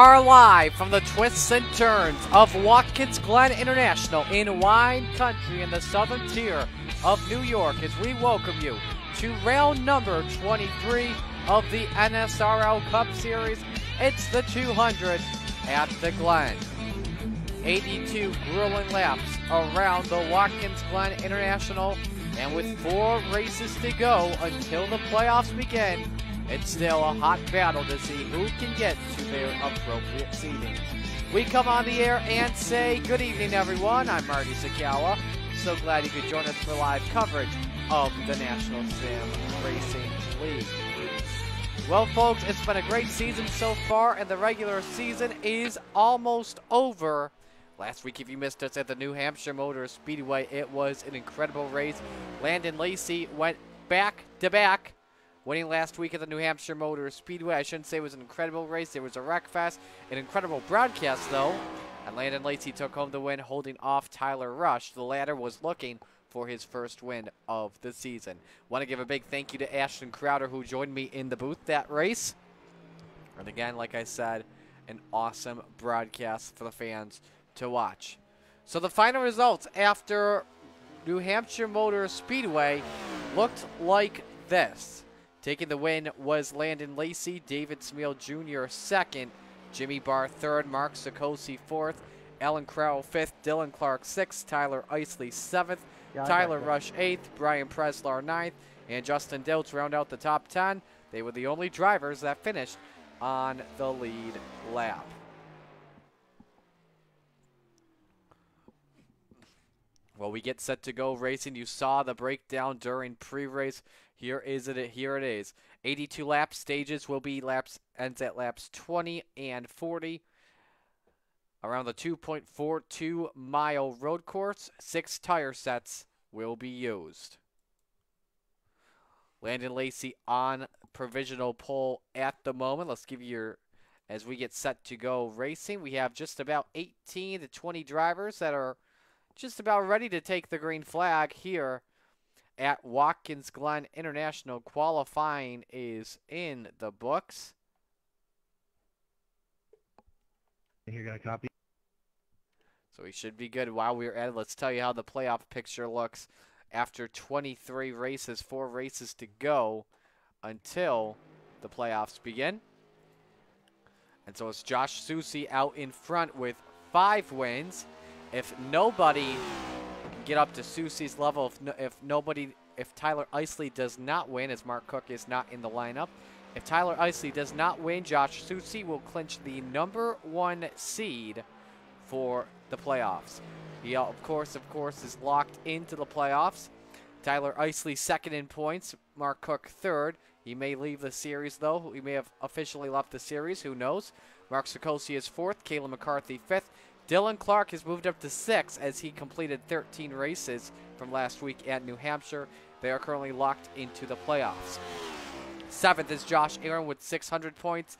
are live from the twists and turns of Watkins Glen International in wine country in the southern tier of New York as we welcome you to round number 23 of the NSRL Cup Series. It's the 200 at the Glen. 82 grueling laps around the Watkins Glen International, and with four races to go until the playoffs begin, it's still a hot battle to see who can get to their appropriate seating. We come on the air and say good evening, everyone. I'm Marty Sakawa. So glad you could join us for live coverage of the National Sim Racing League. Well, folks, it's been a great season so far, and the regular season is almost over. Last week, if you missed us at the New Hampshire Motor Speedway, it was an incredible race. Landon Lacey went back to back winning last week at the New Hampshire Motor Speedway. I shouldn't say it was an incredible race. It was a wreck fest, an incredible broadcast, though. And Landon Lacey took home the win, holding off Tyler Rush. The latter was looking for his first win of the season. Want to give a big thank you to Ashton Crowder, who joined me in the booth that race. And again, like I said, an awesome broadcast for the fans to watch. So the final results after New Hampshire Motor Speedway looked like this. Taking the win was Landon Lacey, David Smeal Jr. second, Jimmy Barr third, Mark Sikosi fourth, Alan Crowell fifth, Dylan Clark sixth, Tyler Isley seventh, yeah, Tyler Rush eighth, Brian Preslar ninth, and Justin Diltz round out the top 10. They were the only drivers that finished on the lead lap. Well, we get set to go racing. You saw the breakdown during pre-race. Here is it. Here it is. 82 lap stages will be laps ends at laps 20 and 40. Around the 2.42 mile road course, six tire sets will be used. Landon Lacey on provisional pole at the moment. Let's give you your as we get set to go racing. We have just about 18 to 20 drivers that are just about ready to take the green flag here at Watkins Glen International. Qualifying is in the books. Here, got a copy. So we should be good while we're at it. Let's tell you how the playoff picture looks after 23 races, four races to go until the playoffs begin. And so it's Josh Susie out in front with five wins. If nobody get up to Susie's level if, no, if nobody, if Tyler Isley does not win, as Mark Cook is not in the lineup. If Tyler Isley does not win, Josh Susie will clinch the number one seed for the playoffs. He, uh, of course, of course, is locked into the playoffs. Tyler Isley second in points. Mark Cook third. He may leave the series, though. He may have officially left the series. Who knows? Mark Sikosi is fourth. Kayla McCarthy fifth. Dylan Clark has moved up to six as he completed 13 races from last week at New Hampshire. They are currently locked into the playoffs. Seventh is Josh Aaron with 600 points.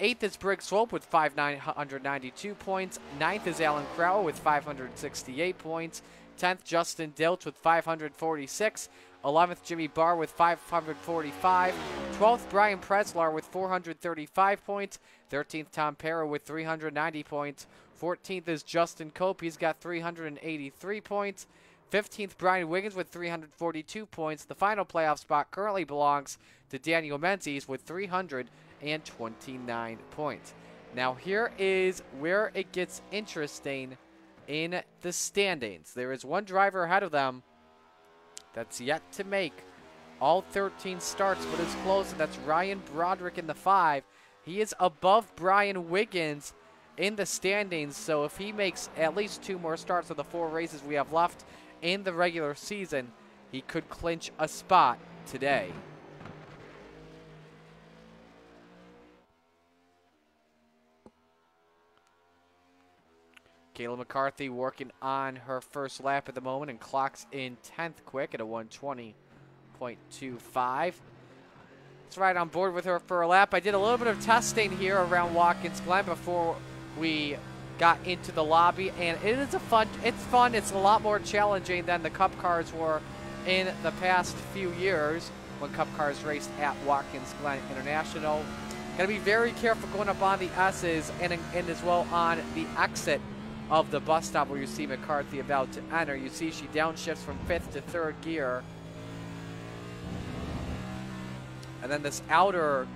Eighth is Briggs Swope with 592 points. Ninth is Alan Crowell with 568 points. 10th, Justin Diltz with 546. 11th, Jimmy Barr with 545. 12th, Brian Preslar with 435 points. 13th, Tom Para with 390 points. 14th is Justin Cope. He's got 383 points. 15th, Brian Wiggins with 342 points. The final playoff spot currently belongs to Daniel Menzies with 329 points. Now, here is where it gets interesting in the standings. There is one driver ahead of them that's yet to make all 13 starts, but is close, and that's Ryan Broderick in the five. He is above Brian Wiggins in the standings. So if he makes at least two more starts of the four races we have left in the regular season, he could clinch a spot today. Kayla McCarthy working on her first lap at the moment and clocks in 10th quick at a 120.25. Let's ride on board with her for a lap. I did a little bit of testing here around Watkins Glen before we got into the lobby, and it is a fun. It's fun. It's a lot more challenging than the Cup cars were in the past few years when Cup cars raced at Watkins Glen International. Got to be very careful going up on the S's and, and as well on the exit of the bus stop where you see McCarthy about to enter. You see she downshifts from fifth to third gear. And then this outer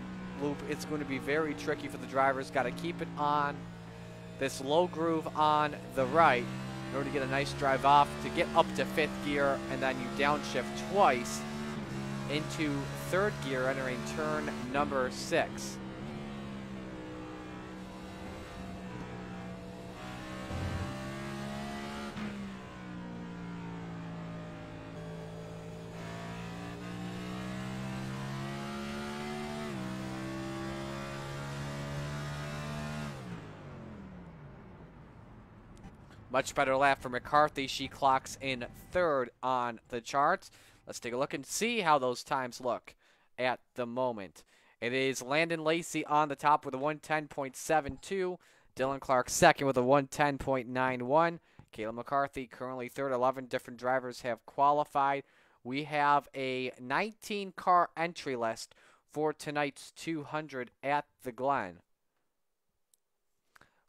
loop, it's going to be very tricky for the drivers. Got to keep it on this low groove on the right in order to get a nice drive off to get up to fifth gear and then you downshift twice into third gear entering turn number six. Much better lap for McCarthy. She clocks in third on the charts. Let's take a look and see how those times look at the moment. It is Landon Lacey on the top with a 110.72. Dylan Clark second with a 110.91. Kayla McCarthy currently third. 11 different drivers have qualified. We have a 19 car entry list for tonight's 200 at the Glen.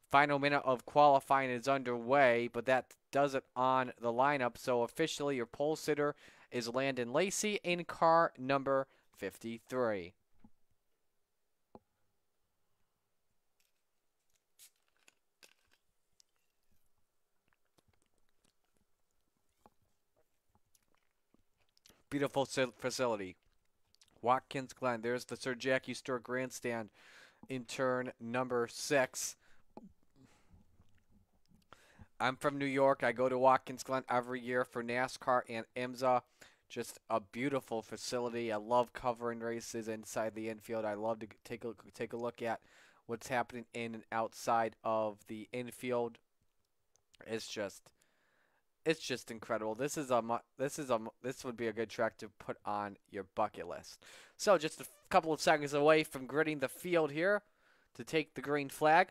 Final minute of qualifying is underway, but that does it on the lineup. So officially, your pole sitter is Landon Lacey in car number 53. Beautiful facility. Watkins Glen. There's the Sir Jackie Stewart Grandstand in turn number six. I'm from New York. I go to Watkins Glen every year for NASCAR and IMSA. Just a beautiful facility. I love covering races inside the infield. I love to take a take a look at what's happening in and outside of the infield. It's just it's just incredible. This is a this is a this would be a good track to put on your bucket list. So just a couple of seconds away from gridding the field here to take the green flag.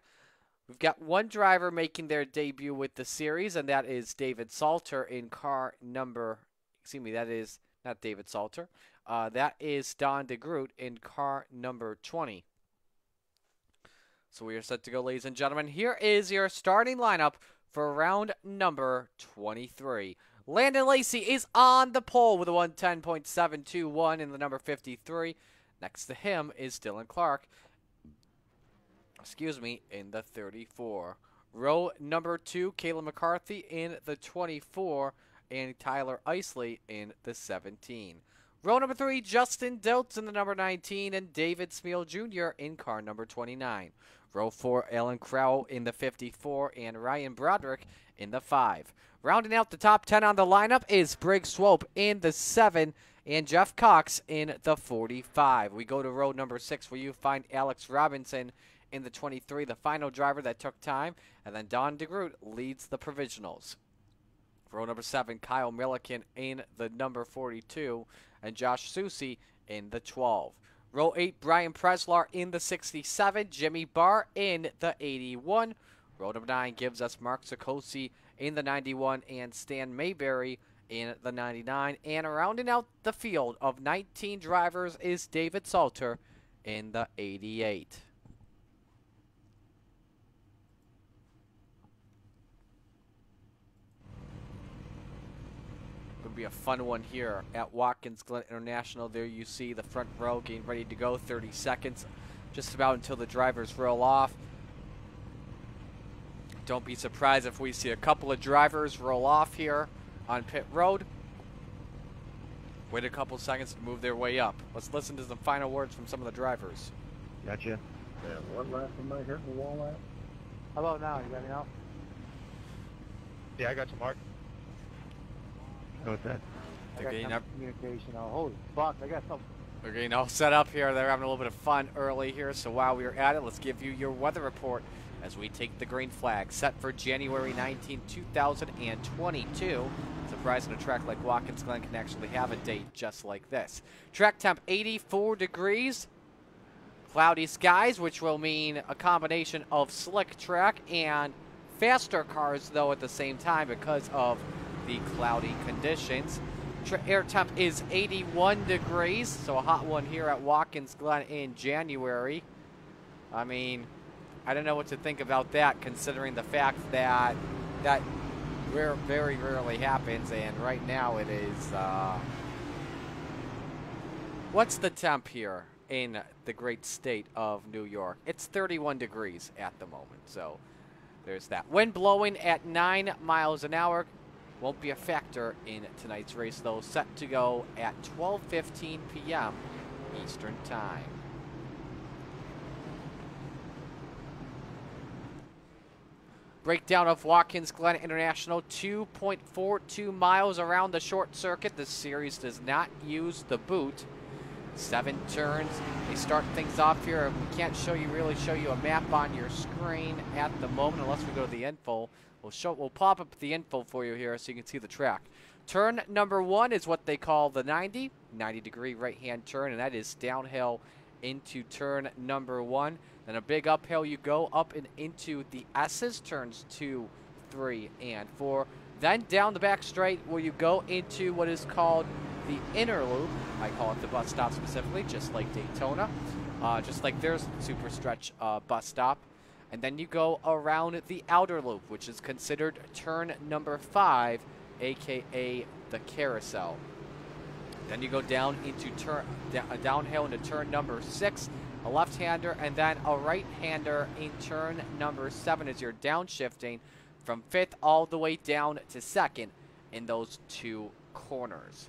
We've got one driver making their debut with the series, and that is David Salter in car number. Excuse me, that is not David Salter. Uh, that is Don DeGroot in car number 20. So we are set to go, ladies and gentlemen. Here is your starting lineup for round number 23. Landon Lacey is on the pole with a 110.721 in the number 53. Next to him is Dylan Clark excuse me, in the 34. Row number two, Kayla McCarthy in the 24, and Tyler Isley in the 17. Row number three, Justin Diltz in the number 19, and David Smeal Jr. in car number 29. Row four, Alan Crow in the 54, and Ryan Broderick in the 5. Rounding out the top 10 on the lineup is Briggs Swope in the 7 and Jeff Cox in the 45. We go to row number 6 where you find Alex Robinson in the 23, the final driver that took time. And then Don DeGroot leads the provisionals. Row number 7, Kyle Milliken in the number 42, and Josh Susi in the 12. Row 8, Brian Preslar in the 67, Jimmy Barr in the 81. Row number 9 gives us Mark Sikosi in the 91 and Stan Mayberry in the 99. And rounding out the field of 19 drivers is David Salter in the 88. Be a fun one here at Watkins Glen International. There you see the front row getting ready to go. 30 seconds, just about until the drivers roll off. Don't be surprised if we see a couple of drivers roll off here on pit road. Wait a couple seconds to move their way up. Let's listen to some final words from some of the drivers. Gotcha. Yeah, one lap from my hitting the wall at? How about now? You got me now? Yeah, I got you, Mark. What's that? They're getting up. Communication. Oh, holy fuck! I got some. They're getting all set up here. They're having a little bit of fun early here. So while we're at it, let's give you your weather report as we take the green flag set for January 19, 2022. Surprising a track like Watkins Glen can actually have a date just like this. Track temp 84 degrees. Cloudy skies, which will mean a combination of slick track and faster cars, though, at the same time because of the cloudy conditions. Air temp is 81 degrees, so a hot one here at Watkins Glen in January. I mean, I don't know what to think about that, considering the fact that that rare, very rarely happens, and right now it is. Uh, what's the temp here in the great state of New York? It's 31 degrees at the moment, so there's that. Wind blowing at 9 miles an hour. Won't be a factor in tonight's race, though. Set to go at 12:15 p.m. Eastern Time. Breakdown of Watkins Glen International 2.42 miles around the short circuit. This series does not use the boot. Seven turns. They start things off here. We can't show you really show you a map on your screen at the moment unless we go to the info. We'll show we'll pop up the info for you here so you can see the track. Turn number one is what they call the 90, 90 degree right hand turn, and that is downhill into turn number one. Then a big uphill you go up and into the S's, turns two, three, and four. Then down the back straight where you go into what is called the inner loop. I call it the bus stop specifically, just like Daytona, uh, just like there's super stretch uh, bus stop. And then you go around the outer loop, which is considered turn number five, aka the carousel. Then you go down into turn uh, downhill into turn number six, a left-hander, and then a right-hander in turn number seven as you're downshifting from fifth all the way down to second in those two corners.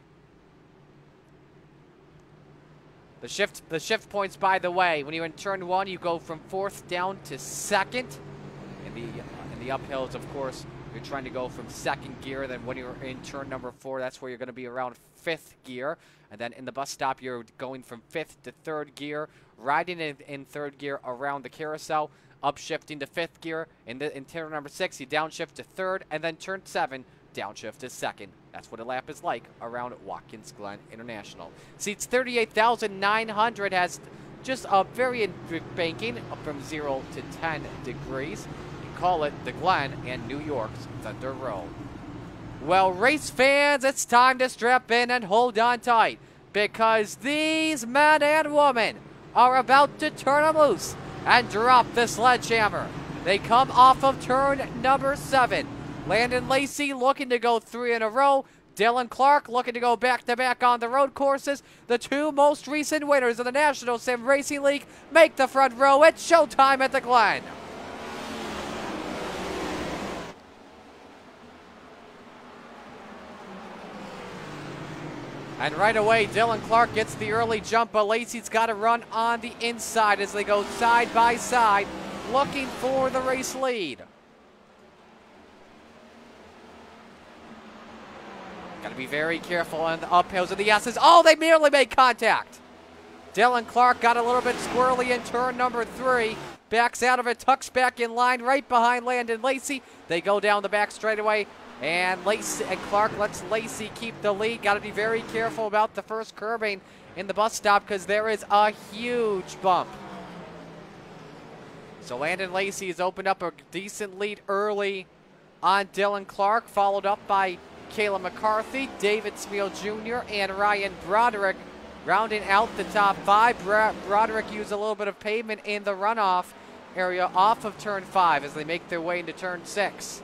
The shift, the shift points, by the way, when you're in turn one, you go from fourth down to second. In the uh, in the uphills, of course, you're trying to go from second gear. Then when you're in turn number four, that's where you're going to be around fifth gear. And then in the bus stop, you're going from fifth to third gear, riding in, in third gear around the carousel, upshifting to fifth gear. In, the, in turn number six, you downshift to third, and then turn seven, downshift to second. That's what a lap is like around Watkins Glen International. Seats 38,900 has just a very banking from 0 to 10 degrees. You call it the Glen and New York's Thunder Road. Well, race fans, it's time to strap in and hold on tight because these men and women are about to turn them loose and drop the sledgehammer. They come off of turn number seven. Landon Lacey looking to go three in a row. Dylan Clark looking to go back to back on the road courses. The two most recent winners of the National Sim Racing League make the front row. It's showtime at the Glen. And right away, Dylan Clark gets the early jump, but Lacey's got to run on the inside as they go side by side, looking for the race lead. Got to be very careful on the uphills of the S's. Oh, they merely made contact. Dylan Clark got a little bit squirrely in turn number three. Backs out of it, tucks back in line right behind Landon Lacey. They go down the back straightaway. And Lacey and Clark lets Lacey keep the lead. Got to be very careful about the first curbing in the bus stop because there is a huge bump. So Landon Lacey has opened up a decent lead early on Dylan Clark, followed up by Kayla McCarthy, David Smeal Jr., and Ryan Broderick rounding out the top five. Broderick used a little bit of pavement in the runoff area off of turn five as they make their way into turn six.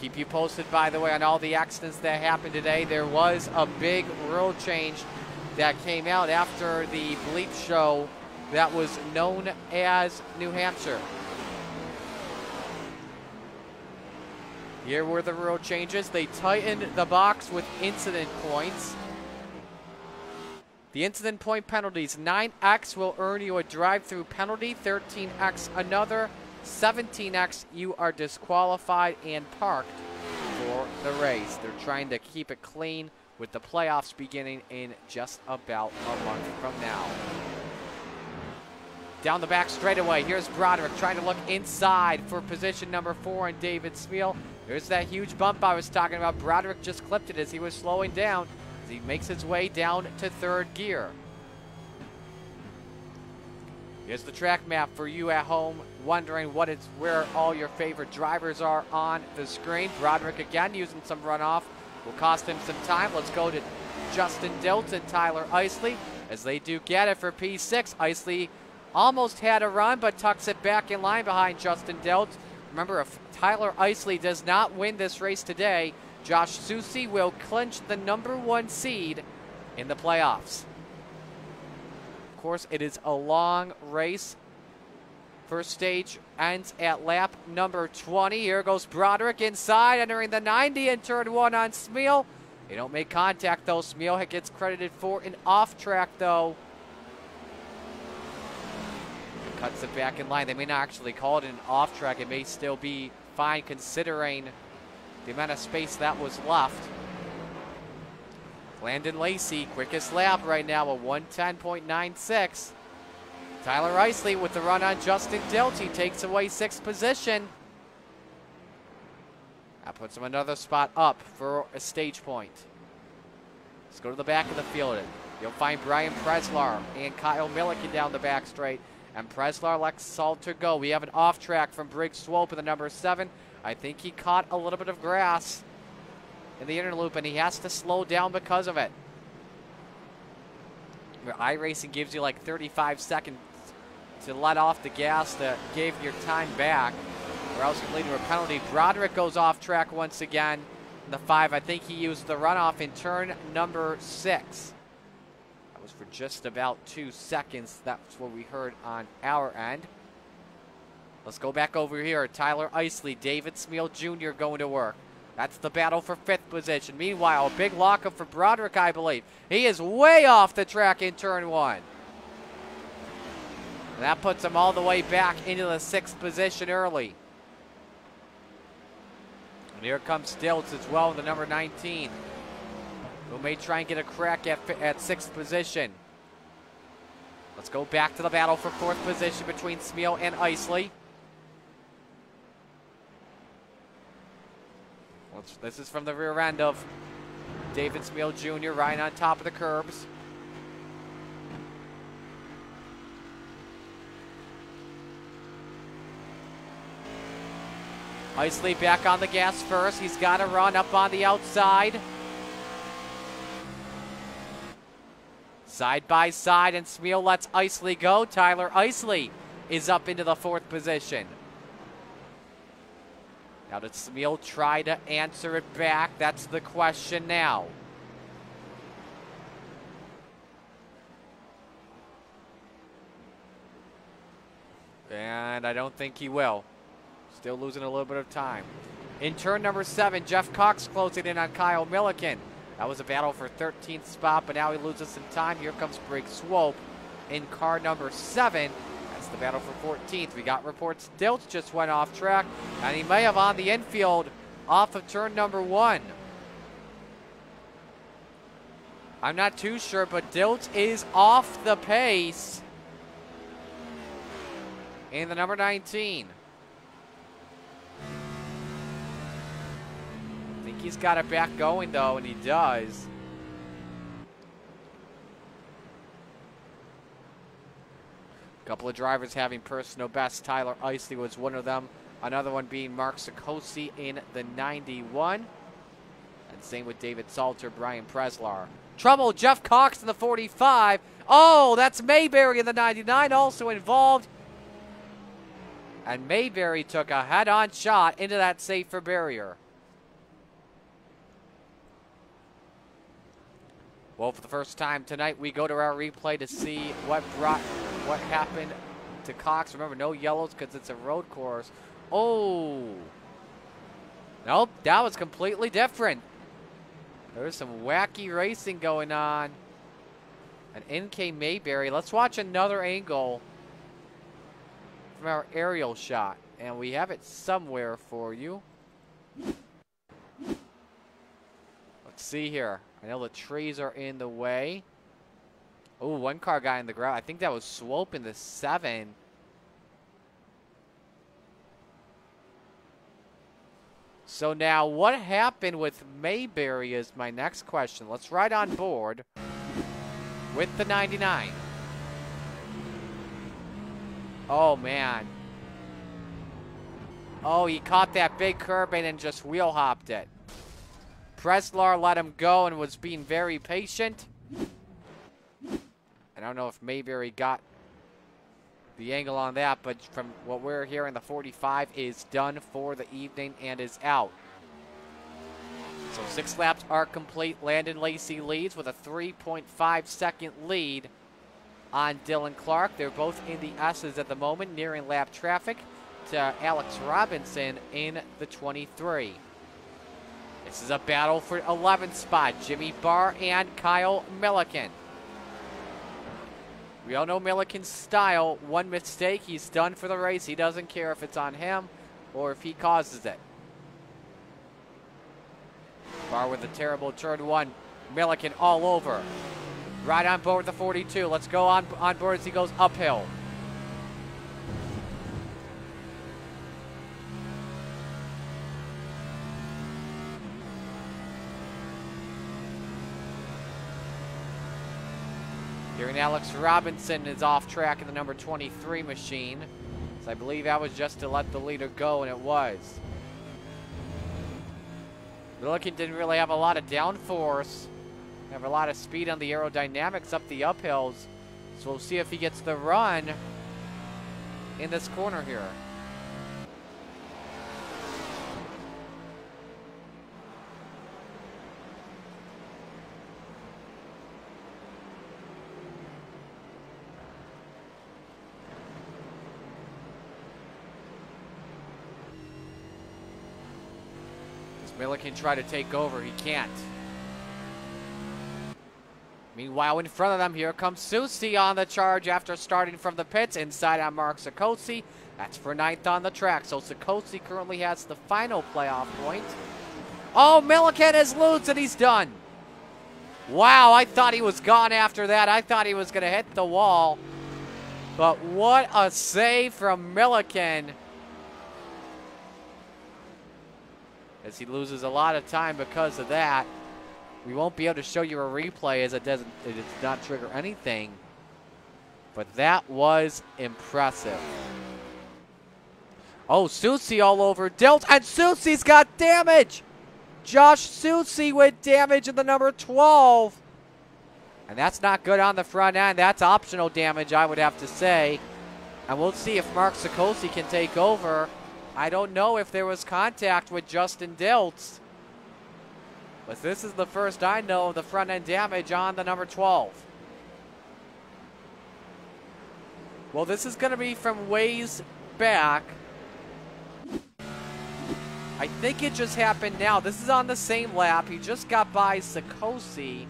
Keep you posted, by the way, on all the accidents that happened today. There was a big rule change that came out after the bleep show that was known as New Hampshire. Here were the rule changes. They tightened the box with incident points. The incident point penalties 9x will earn you a drive through penalty, 13x another, 17x, you are disqualified and parked for the race. They're trying to keep it clean with the playoffs beginning in just about a month from now. Down the back straightaway, here's Broderick trying to look inside for position number four and David Smeal. There's that huge bump I was talking about. Broderick just clipped it as he was slowing down as he makes his way down to third gear. Here's the track map for you at home, wondering what it's where all your favorite drivers are on the screen. Broderick again using some runoff will cost him some time. Let's go to Justin Dilt and Tyler Isley as they do get it for P6. Isley almost had a run, but tucks it back in line behind Justin Dilt. Remember, if Tyler Isley does not win this race today, Josh Susie will clinch the number one seed in the playoffs. Of course, it is a long race. First stage ends at lap number 20. Here goes Broderick inside, entering the 90 and turn one on Smeal. They don't make contact though. Smeal gets credited for an off track though. Cuts it back in line. They may not actually call it an off track. It may still be fine considering the amount of space that was left. Landon Lacey, quickest lap right now, a 110.96. Tyler Isley with the run on Justin Dilty takes away sixth position. That puts him another spot up for a stage point. Let's go to the back of the field. You'll find Brian Preslar and Kyle Milliken down the back straight. And Preslar lets Salter go. We have an off track from Briggs Swope in the number seven. I think he caught a little bit of grass in the inner loop and he has to slow down because of it. Where iRacing gives you like 35 seconds to let off the gas to give your time back, or else you lead to a penalty. Broderick goes off track once again. In the five, I think he used the runoff in turn number six. Was for just about two seconds. That's what we heard on our end. Let's go back over here. Tyler Isley, David Smeal Jr. going to work. That's the battle for fifth position. Meanwhile, a big lockup for Broderick, I believe. He is way off the track in turn one. And that puts him all the way back into the sixth position early. And here comes Diltz as well in the number 19, who may try and get a crack at, at sixth position. Let's go back to the battle for fourth position between Smeal and Isley. This is from the rear end of David Smeal Jr. right on top of the curbs. Isley back on the gas first. He's got to run up on the outside. Side by side, and Smeal lets Isley go. Tyler Isley is up into the fourth position. Now does Smeal try to answer it back? That's the question now. And I don't think he will. Still losing a little bit of time. In turn number seven, Jeff Cox closing in on Kyle Milliken. That was a battle for 13th spot, but now he loses some time. Here comes Briggs Swope in car number seven That's the battle for 14th. We got reports Dilts just went off track, and he may have on the infield off of turn number one. I'm not too sure, but Dilts is off the pace in the number 19. Think he's got it back going, though, and he does. A couple of drivers having personal best. Tyler Isley was one of them. Another one being Mark Sikosi in the 91. And same with David Salter, Brian Preslar. Trouble, Jeff Cox in the 45. Oh, that's Mayberry in the 99 also involved. And Mayberry took a head-on shot into that safer barrier. Well, for the first time tonight, we go to our replay to see what brought what happened to Cox. Remember, no yellows because it's a road course. Oh. Nope, that was completely different. There's some wacky racing going on. An NK Mayberry. Let's watch another angle from our aerial shot. And we have it somewhere for you. Let's see here. I know the trees are in the way. Oh, one car guy in the ground. I think that was Swope in the seven. So now what happened with Mayberry is my next question. Let's ride on board with the 99. Oh, man. Oh, he caught that big curb and then just wheel hopped it. Preslar let him go and was being very patient. I don't know if Mayberry got the angle on that, but from what we're hearing, the 45 is done for the evening and is out. So six laps are complete. Landon Lacey leads with a 3.5 second lead on Dylan Clark. They're both in the S's at the moment, nearing lap traffic to Alex Robinson in the 23. This is a battle for 11th spot. Jimmy Barr and Kyle Milliken. We all know Milliken's style. One mistake, he's done for the race. He doesn't care if it's on him or if he causes it. Barr with a terrible turn one. Milliken all over. Right on board the 42. Let's go on, on board as he goes uphill. Here in Alex Robinson is off track in the number 23 machine. So I believe that was just to let the leader go, and it was. Milliken didn't really have a lot of downforce. Have a lot of speed on the aerodynamics up the uphills. So we'll see if he gets the run in this corner here. Milliken try to take over. He can't. Meanwhile, in front of them, here comes Susie on the charge after starting from the pits. Inside on Mark Sikosi. That's for ninth on the track. So Sikosi currently has the final playoff point. Oh, Milliken is loose and he's done. Wow, I thought he was gone after that. I thought he was going to hit the wall. But what a save from Milliken. As he loses a lot of time because of that. We won't be able to show you a replay as it doesn't it does not trigger anything. But that was impressive. Oh, Susie all over Dilt, and Susie's got damage. Josh Susie with damage in the number 12. And that's not good on the front end. That's optional damage, I would have to say. And we'll see if Mark Sikosi can take over. I don't know if there was contact with Justin Diltz. But this is the first I know of the front end damage on the number 12. Well, this is going to be from ways back. I think it just happened now. This is on the same lap. He just got by Sikosi.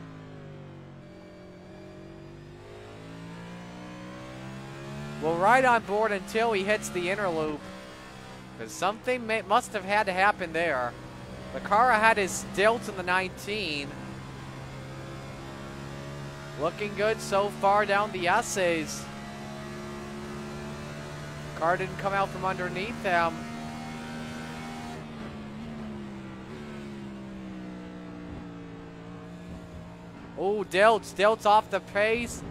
We'll ride on board until he hits the inner loop. Because something may, must have had to happen there. Makara had his stilts in the 19. Looking good so far down the S's. Car didn't come out from underneath him. Oh, Dilts. Dilts off the pace.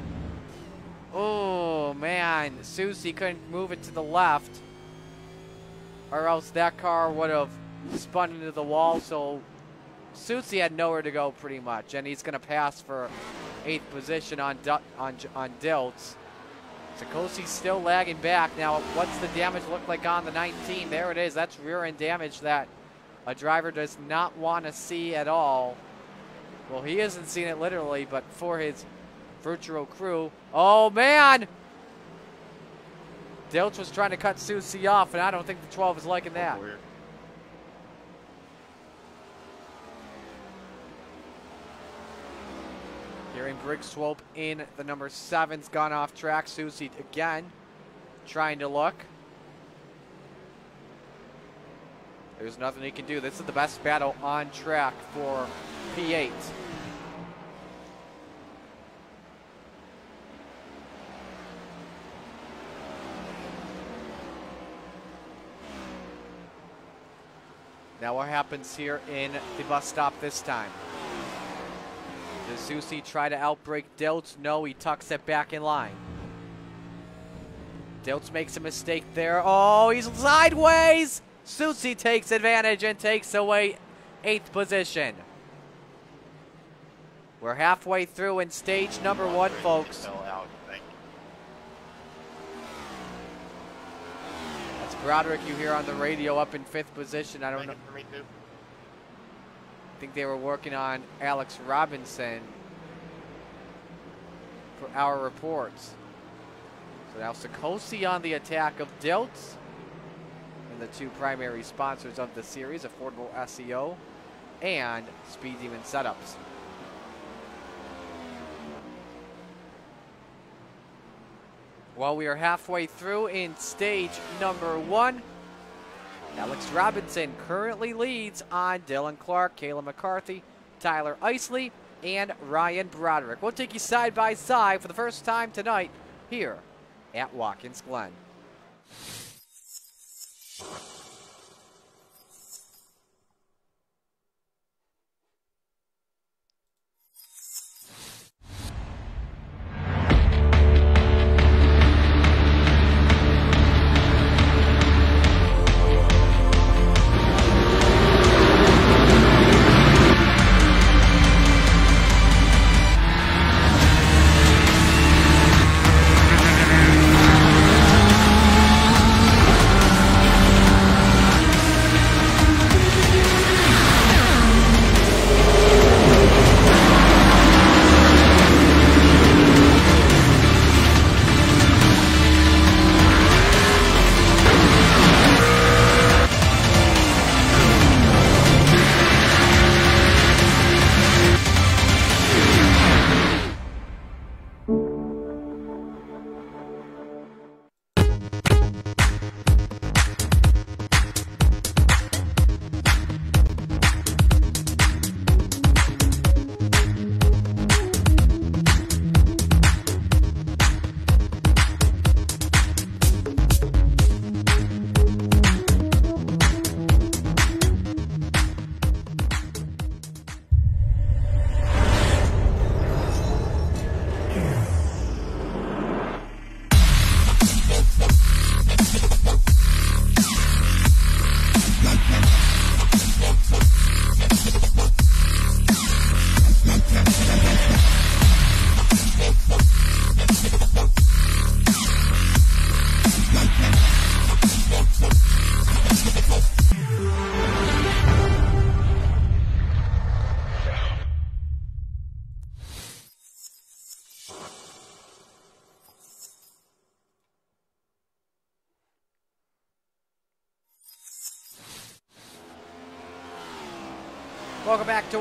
Oh, man. Susie couldn't move it to the left or else that car would have spun into the wall. So Susie had nowhere to go pretty much, and he's going to pass for eighth position on on on Dilts. Sikosi's still lagging back. Now, what's the damage look like on the 19? There it is. That's rear end damage that a driver does not want to see at all. Well, he hasn't seen it literally, but for his virtual crew. Oh, man! Diltz was trying to cut Susie off, and I don't think the 12 is liking that. Hearing Briggs Swope in the number seven's gone off track. Susie again trying to look. There's nothing he can do. This is the best battle on track for P8. Now what happens here in the bus stop this time? Does Susie try to outbrake Diltz? No, he tucks it back in line. Diltz makes a mistake there. Oh, he's sideways! Susie takes advantage and takes away eighth position. We're halfway through in stage number one, folks. Fell out, thank you. That's Broderick you hear on the radio up in fifth position. I don't know. For me too. I think they were working on Alex Robinson for our reports. So now Sikosi on the attack of Diltz. And the two primary sponsors of the series, Affordable SEO and Speed Demon Setups. Well, we are halfway through in stage number one. Alex Robinson currently leads on Dylan Clark, Kayla McCarthy, Tyler Isley, and Ryan Broderick. We'll take you side by side for the first time tonight here at Watkins Glen.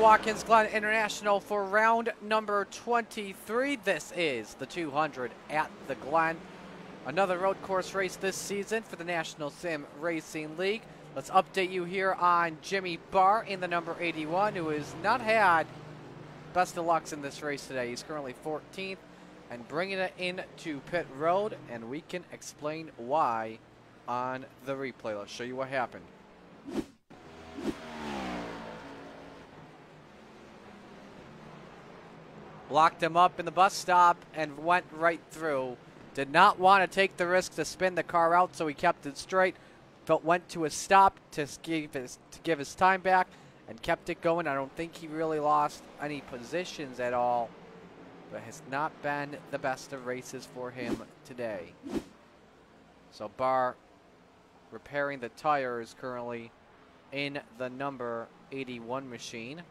Watkins Glen International for round number 23. This is the 200 at the Glen. Another road course race this season for the National Sim Racing League. Let's update you here on Jimmy Barr in the number 81, who has not had best of lucks in this race today. He's currently 14th and bringing it into pit road, and we can explain why on the replay. Let's show you what happened. Locked him up in the bus stop and went right through. Did not want to take the risk to spin the car out, so he kept it straight. But went to a stop to give his, to give his time back and kept it going. I don't think he really lost any positions at all, but has not been the best of races for him today. So Barr repairing the tires currently in the number 81 machine.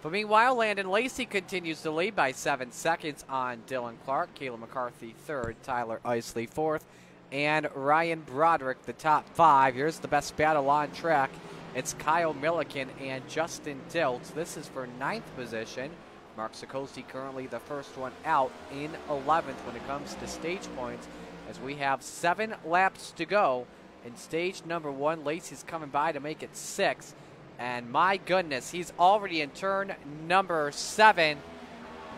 But meanwhile, Landon Lacey continues to lead by seven seconds on Dylan Clark, Kayla McCarthy third, Tyler Isley fourth, and Ryan Broderick the top five. Here's the best battle on track. It's Kyle Milliken and Justin Diltz. This is for ninth position. Mark Sikosi currently the first one out in 11th when it comes to stage points as we have seven laps to go. In stage number one, Lacey's coming by to make it six. And my goodness, he's already in turn number seven.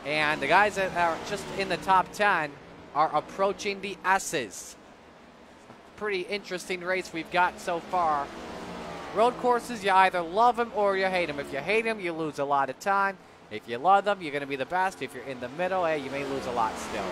And the guys that are just in the top 10 are approaching the S's. Pretty interesting race we've got so far. Road courses, you either love them or you hate them. If you hate them, you lose a lot of time. If you love them, you're going to be the best. If you're in the middle, hey, you may lose a lot still.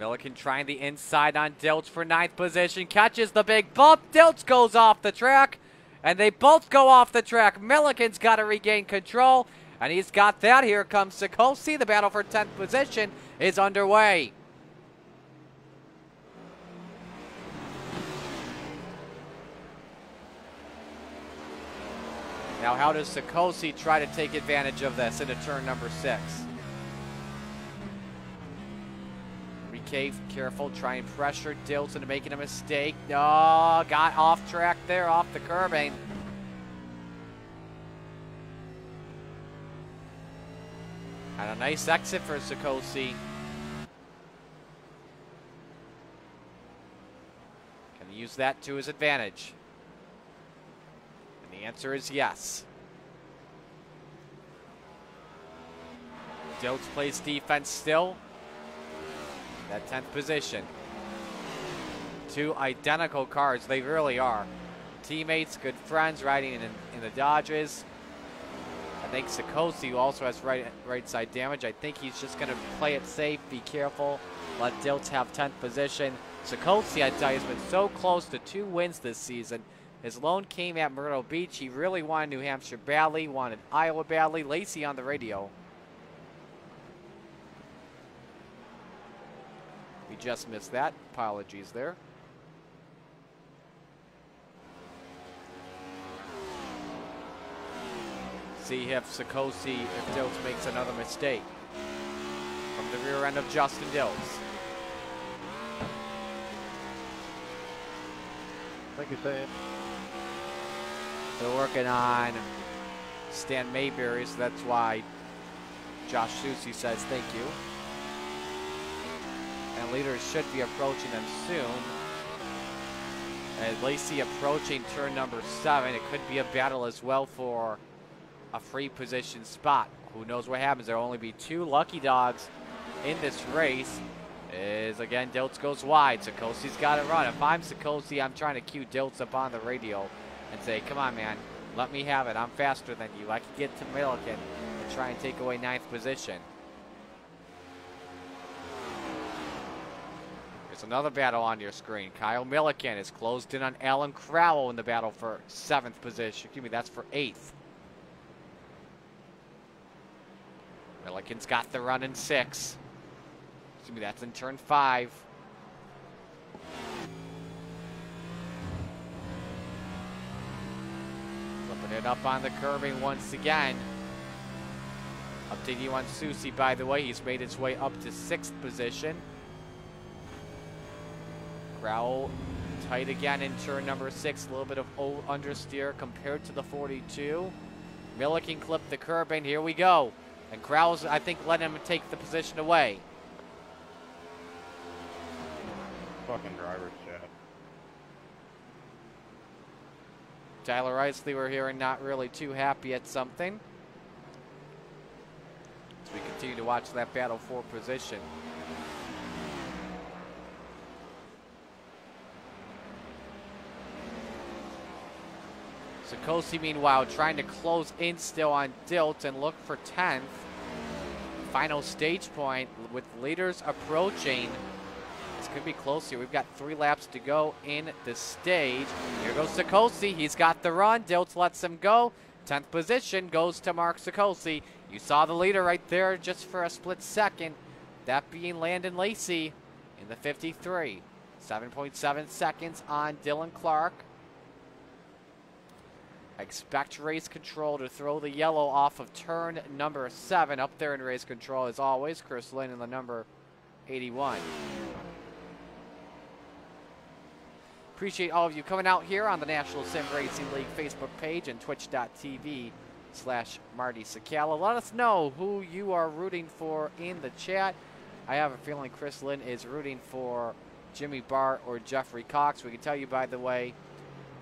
Milliken trying the inside on Diltz for ninth position. Catches the big bump. Diltz goes off the track. and they both go off the track. Milliken's got to regain control, and he's got that. Here comes Sikosi. The battle for 10th position is underway. Now, how does Sikosi try to take advantage of this into turn number six? Recave, careful, try and pressure Diltz into making a mistake. No, oh, got off track there, off the curbing. And a nice exit for Sikosi. Can he use that to his advantage? And the answer is yes. Diltz plays defense still. That 10th position. Two identical cars, they really are. Teammates, good friends, riding in, in the Dodges. I think Sikosi also has right right side damage. I think he's just going to play it safe, be careful, let Diltz have 10th position. Sikosi, I tell you, has been so close to two wins this season. His loan came at Myrtle Beach. He really wanted New Hampshire badly, wanted Iowa badly. Lacey on the radio. Just missed that. Apologies there. See if Sikosi, if Diltz makes another mistake. From the rear end of Justin Diltz. Thank you, Sam. They're working on Stan Mayberry, so that's why Josh Susie says thank you. And leaders should be approaching them soon. And Lacey approaching turn number seven. It could be a battle as well for a free position spot. Who knows what happens? There'll only be two lucky dogs in this race. Is again, Diltz goes wide. Sikosi's got to run. If I'm Sikosi, I'm trying to cue Diltz up on the radio and say, come on, man, let me have it. I'm faster than you. I can get to Milliken and try and take away ninth position. There's another battle on your screen. Kyle Milliken is closed in on Alan Crowell in the battle for seventh position. Excuse me, that's for eighth. Milliken's got the run in six. Excuse me, that's in turn five. Flipping it up on the curving once again. Update you on Susie, by the way. He's made his way up to sixth position. Crowell tight again in turn number six. A little bit of understeer compared to the 42. Milliken clipped the curb, and Here we go. And Crowell's, I think, let him take the position away. Fucking driver's chat. Tyler Isley, we're hearing not really too happy at something. As we continue to watch that battle for position. Sikosi, meanwhile, trying to close in still on Dilt and look for 10th. Final stage point with leaders approaching. This could be close here. We've got three laps to go in the stage. Here goes Sakosi. He's got the run. Dilt lets him go. 10th position goes to Mark Sakosi. You saw the leader right there just for a split second. That being Landon Lacey in the 53. 7.7 seconds on Dylan Clark. Expect race control to throw the yellow off of turn number seven. Up there in race control, as always, Chris Lynn in the number 81. Appreciate all of you coming out here on the National Sim Racing League Facebook page and twitch.tv slash Marty Sakala. Let us know who you are rooting for in the chat. I have a feeling Chris Lynn is rooting for Jimmy Barr or Jeffrey Cox. We can tell you, by the way,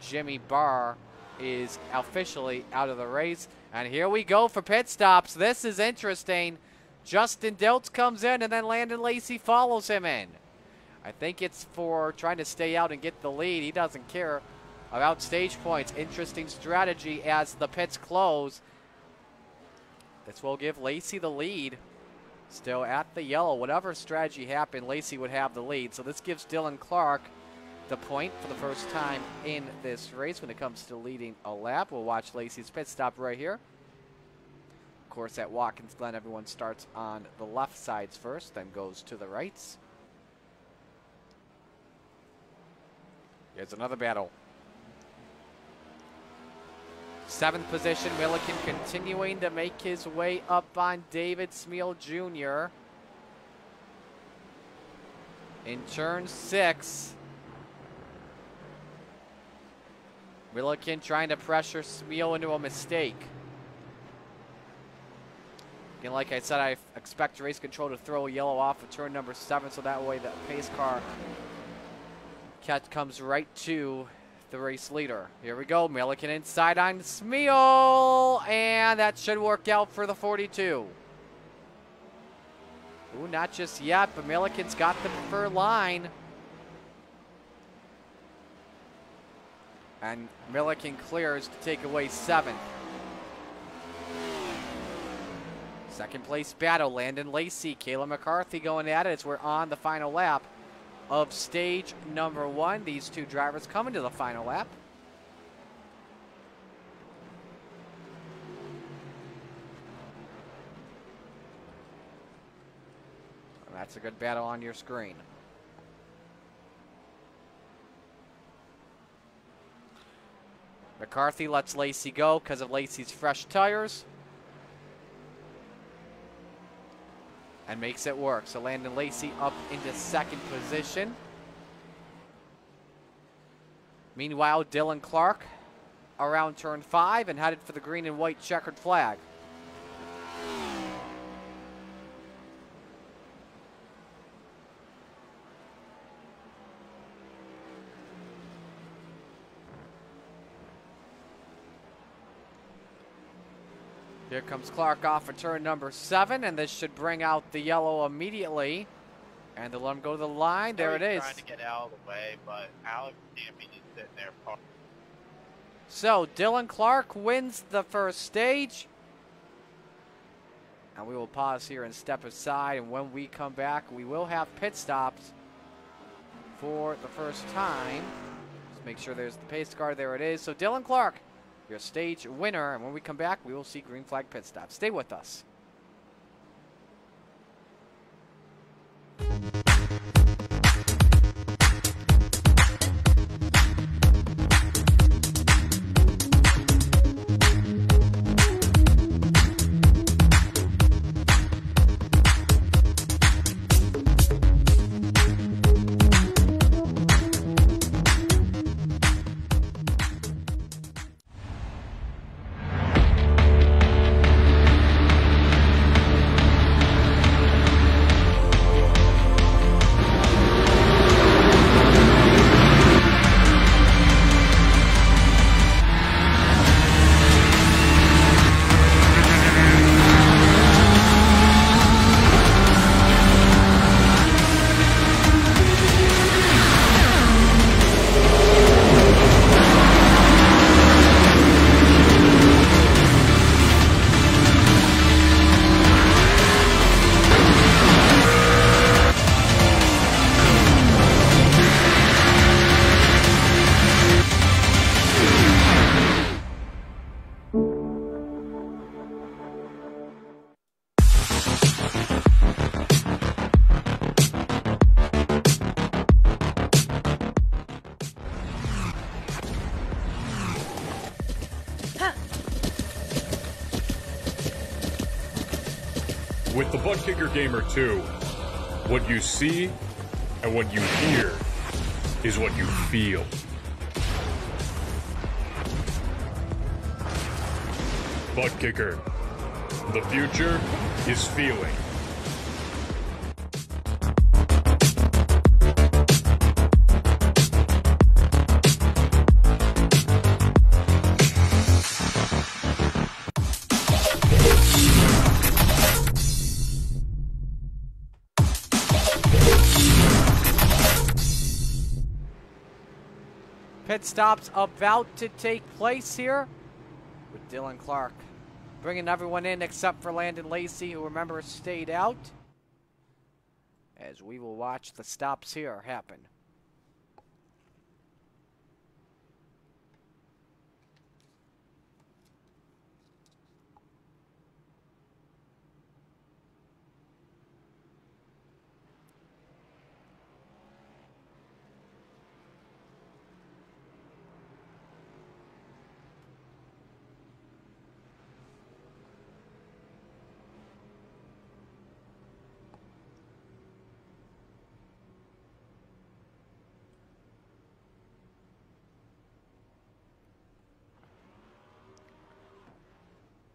Jimmy Barr is officially out of the race. And here we go for pit stops. This is interesting. Justin Diltz comes in and then Landon Lacey follows him in. I think it's for trying to stay out and get the lead. He doesn't care about stage points. Interesting strategy as the pits close. This will give Lacey the lead. Still at the yellow. Whatever strategy happened, Lacey would have the lead. So this gives Dylan Clark the point for the first time in this race when it comes to leading a lap. We'll watch Lacey's pit stop right here. Of course, at Watkins Glen, everyone starts on the left sides first, then goes to the rights. Here's another battle. Seventh position, Milliken continuing to make his way up on David Smeal Jr. In turn six. Milliken trying to pressure Smeal into a mistake. Again, like I said, I expect race control to throw a yellow off of turn number seven, so that way the pace car cat comes right to the race leader. Here we go, Milliken inside on Smeal, and that should work out for the 42. Ooh, not just yet, but Milliken's got the preferred line. And Milliken clears to take away seventh. Second place battle, Landon Lacey, Kayla McCarthy going at it as we're on the final lap of stage number one. These two drivers coming to the final lap. That's a good battle on your screen. McCarthy lets Lacey go because of Lacey's fresh tires. and makes it work. So Landon Lacey up into second position. Meanwhile, Dylan Clark around turn five and headed for the green and white checkered flag. Here comes Clark off for turn number seven, and this should bring out the yellow immediately. And they'll let him go to the line. There it is. Trying to get out of the way, but Alex just sitting there. So Dylan Clark wins the first stage. And we will pause here and step aside. And when we come back, we will have pit stops for the first time. Just make sure there's the pace car. There it is. So Dylan Clark your stage winner. And when we come back, we will see green flag pit stop. Stay with us. Gamer 2, what you see and what you hear is what you feel. ButtKicker. The future is feeling. Stops about to take place here with Dylan Clark bringing everyone in except for Landon Lacey, who remember stayed out. As we will watch the stops here happen.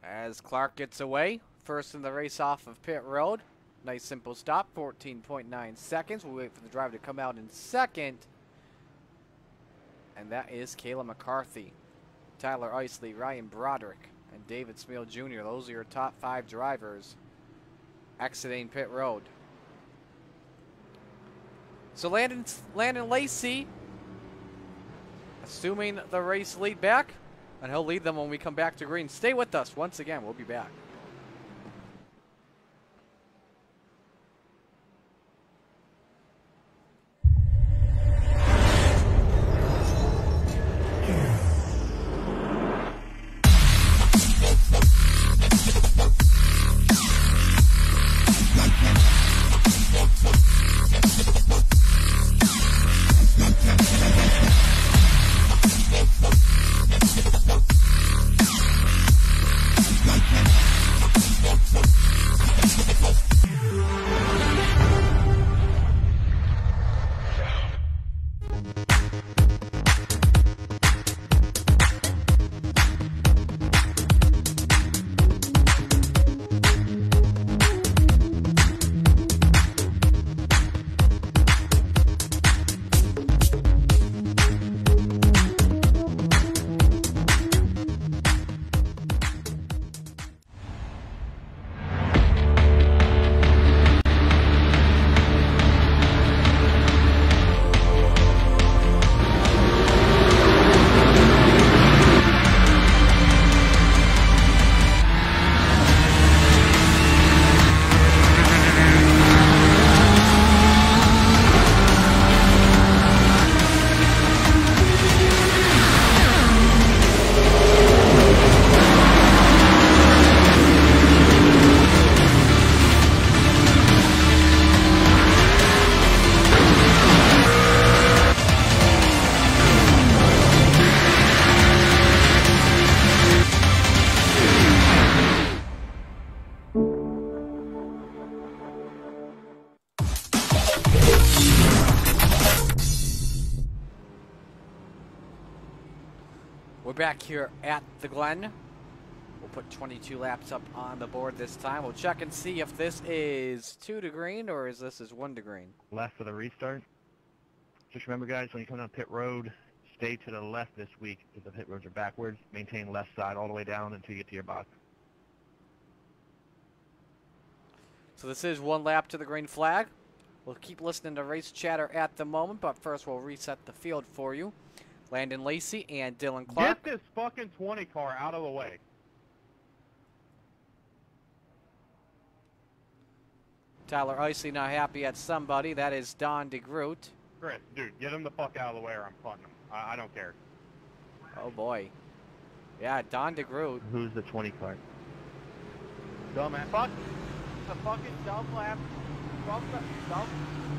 As Clark gets away, first in the race off of pit road. Nice simple stop, 14.9 seconds. We'll wait for the driver to come out in second. And that is Kayla McCarthy, Tyler Isley, Ryan Broderick, and David Smeal Jr. Those are your top five drivers exiting pit road. So Landon, Landon Lacey, assuming the race lead back, and he'll lead them when we come back to green. Stay with us. Once again, we'll be back. The Glen. We'll put 22 laps up on the board this time. We'll check and see if this is two to green or is this is one to green. Left for the restart. Just remember, guys, when you come down pit road, stay to the left this week because the pit roads are backwards. Maintain left side all the way down until you get to your box. So this is one lap to the green flag. We'll keep listening to race chatter at the moment, but first we'll reset the field for you. Landon Lacey and Dylan Clark. Get this fucking 20 car out of the way. Tyler Isley not happy at somebody. That is Don DeGroot. Chris, dude, get him the fuck out of the way or I'm putting him. I, I don't care. Oh boy. Yeah, Don DeGroot. Who's the 20 car? Dumbass. Fuck the fucking dumb lap. Fuck the dumb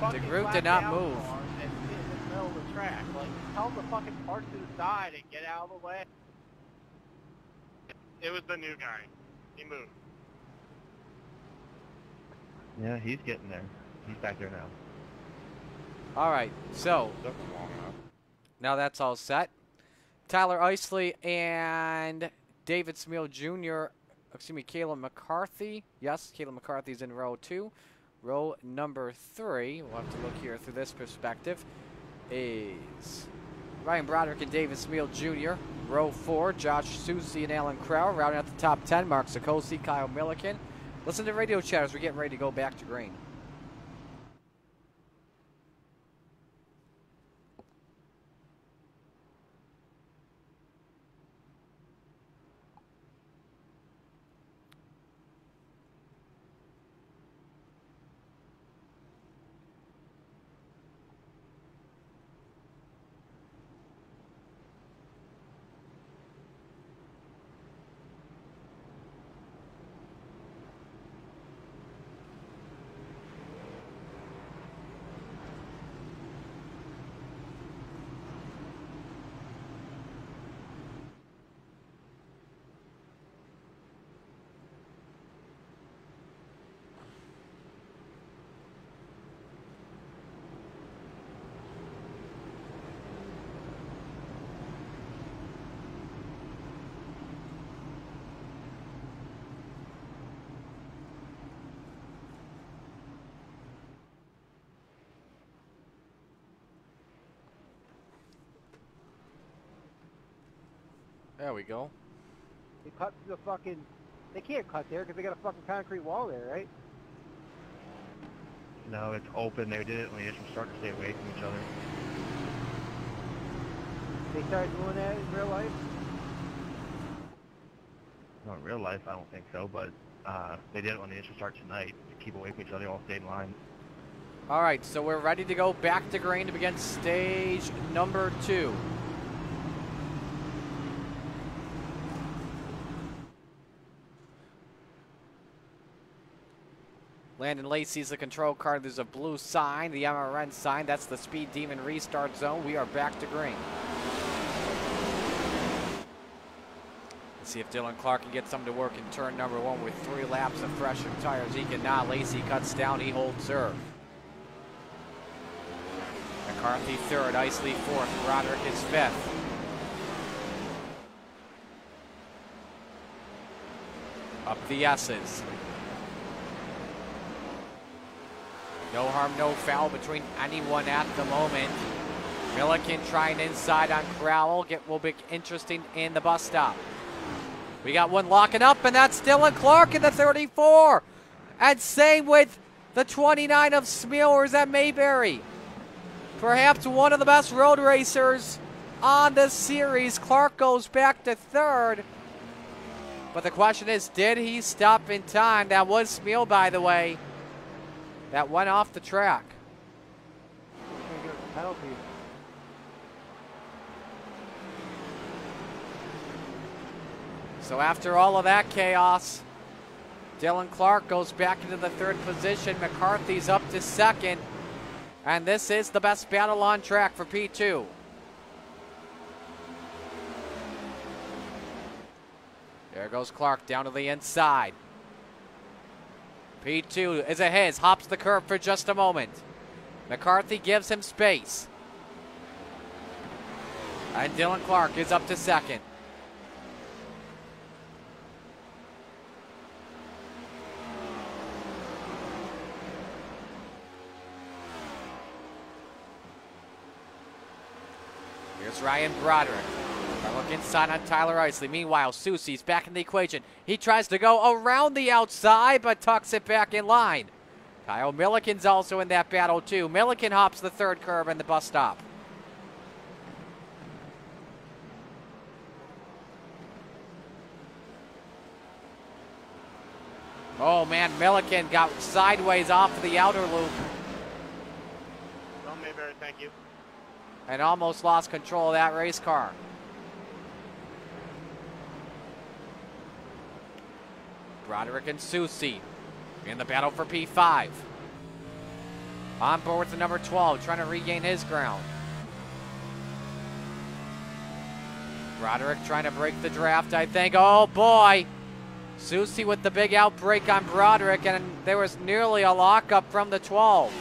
fucking group lap did not move. car And sit in the middle of the track. Like, tell them to fucking park to the side and get out of the way. It was the new guy. He moved. Yeah, he's getting there. He's back there now. All right, so Took him long enough. now that's all set. Tyler Isley and David Smeal Jr. Excuse me, Caleb McCarthy. Yes, Caleb McCarthy's in row two. Row number three. We'll have to look here through this perspective. Is Ryan Broderick and David Smeal Jr. Row four. Josh Susie and Alan Crow. Rounding out the top ten. Mark Sikosi, Kyle Milliken. Listen to radio chat as we're getting ready to go back to green. There we go. They cut through the fucking. They can't cut there because they got a fucking concrete wall there, right? No, it's open. They did it when they just started to stay away from each other. They started doing that in real life. Not in real life, I don't think so, but uh, they did it when they just start tonight to keep away from each other. They all stayed in line. All right, so we're ready to go back to green to begin stage number two. Landon Lacey's the control card. There's a blue sign, the MRN sign. That's the Speed Demon restart zone. We are back to green. Let's see if Dylan Clark can get something to work in turn number one with three laps of fresher tires. He cannot. Lacey cuts down. He holds serve. McCarthy third, Isley fourth, Broderick is fifth. Up the S's. No harm, no foul between anyone at the moment. Milliken trying inside on Crowell. Get will be interesting in the bus stop. We got one locking up, and that's Dylan Clark in the 34. And same with the 29 of Smealers at Mayberry. Perhaps one of the best road racers on the series. Clark goes back to third. But the question is, did he stop in time? That was Smeal, by the way. That went off the track. So after all of that chaos, Dylan Clark goes back into the third position. McCarthy's up to second. And this is the best battle on track for P2. There goes Clark down to the inside. P2 is a his, hops the curb for just a moment. McCarthy gives him space. And Dylan Clark is up to second. Here's Ryan Broderick. Look inside on Tyler Isley. Meanwhile, Susie's back in the equation. He tries to go around the outside, but tucks it back in line. Kyle Milliken's also in that battle, too. Milliken hops the third curve in the bus stop. Oh, man, Milliken got sideways off the outer loop Don Mayberry, thank you. and almost lost control of that race car. Broderick and Susie in the battle for P5. On board with the number 12, trying to regain his ground. Broderick trying to break the draft, I think. Oh boy! Susie with the big outbrake on Broderick, and there was nearly a lockup from the 12.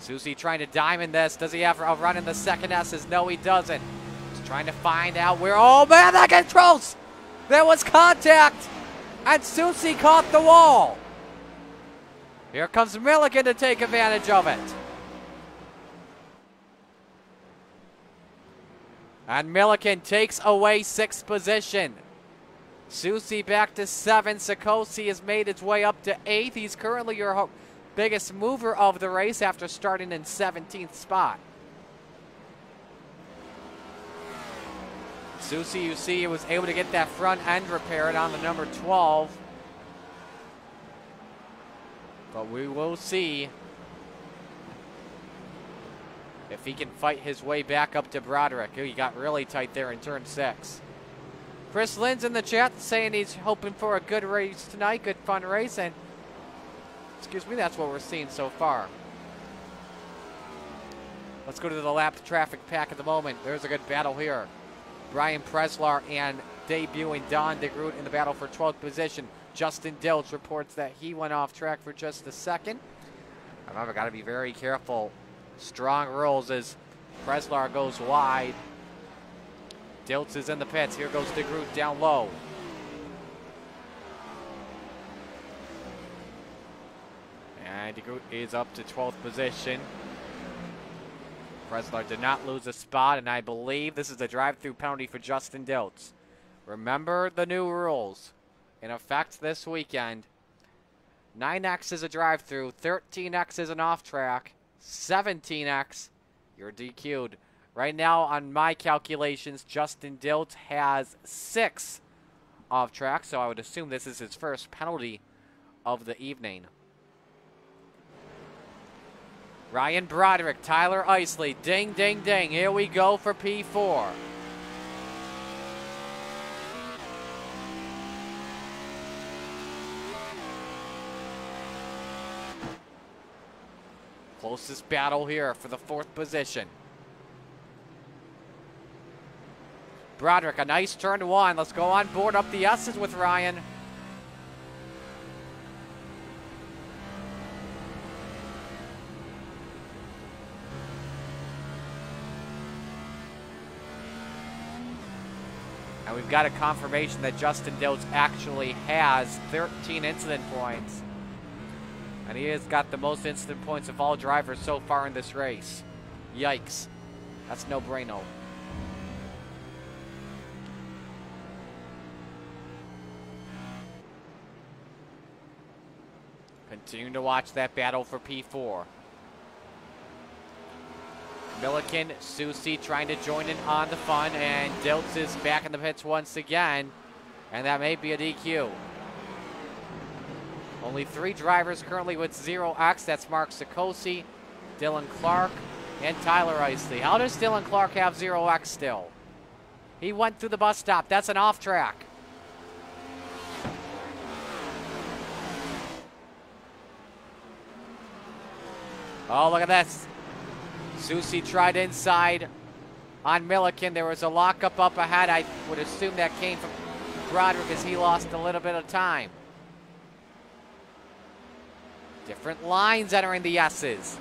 Susie trying to diamond this. Does he have a run in the second S's? No, he doesn't. Trying to find out where. Oh man, that close. There was contact, and Susie caught the wall. Here comes Milliken to take advantage of it. And Milliken takes away sixth position. Susie back to seven. Sikosi has made its way up to eighth. He's currently your biggest mover of the race after starting in 17th spot. Susie, you see, he was able to get that front end repaired on the number 12. But we will see if he can fight his way back up to Broderick. He got really tight there in turn six. Chris Lynn's in the chat saying he's hoping for a good race tonight, good fun race, and excuse me, that's what we're seeing so far. Let's go to the lap traffic pack at the moment. There's a good battle here. Brian Preslar and debuting Don DeGroot in the battle for 12th position. Justin Diltz reports that he went off track for just a second. However, got to be very careful. Strong rolls as Preslar goes wide. Diltz is in the pits. Here goes DeGroot down low. And DeGroot is up to 12th position. Preslar did not lose a spot, and I believe this is a drive-through penalty for Justin Diltz. Remember the new rules in effect this weekend. 9x is a drive-through, 13x is an off-track, 17x, you're DQ'd. Right now, on my calculations, Justin Diltz has six off-track, so I would assume this is his first penalty of the evening. Ryan Broderick, Tyler Isley, ding, ding, ding. Here we go for P4. Closest battle here for the fourth position. Broderick, a nice turn to one. Let's go on board up the S's with Ryan. And we've got a confirmation that Justin Diltz actually has 13 incident points. And he has got the most incident points of all drivers so far in this race. Yikes. That's no braino. Continuing to watch that battle for P4. Milliken, Susie trying to join in on the fun, and Diltz is back in the pits once again, and that may be a DQ. Only three drivers currently with zero X. That's Mark Sikosi, Dylan Clark, and Tyler Isley. How does Dylan Clark have zero X still? He went through the bus stop. That's an off track. Oh, look at this. Susie tried inside on Milliken. There was a lockup up ahead. I would assume that came from Broderick as he lost a little bit of time. Different lines entering the S's.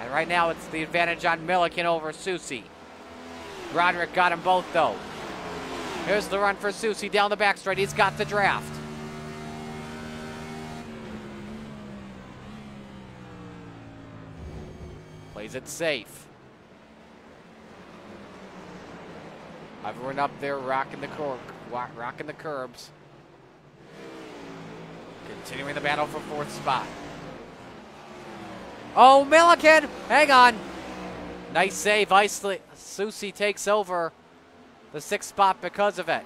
And right now it's the advantage on Milliken over Susie. Broderick got them both though. Here's the run for Susie down the backstraight. He's got the draft. Plays it safe. Everyone up there rocking the cor- rocking the curbs. Continuing the battle for fourth spot. Oh, Milliken! Hang on. Nice save. Isley. Susie takes over the sixth spot because of it.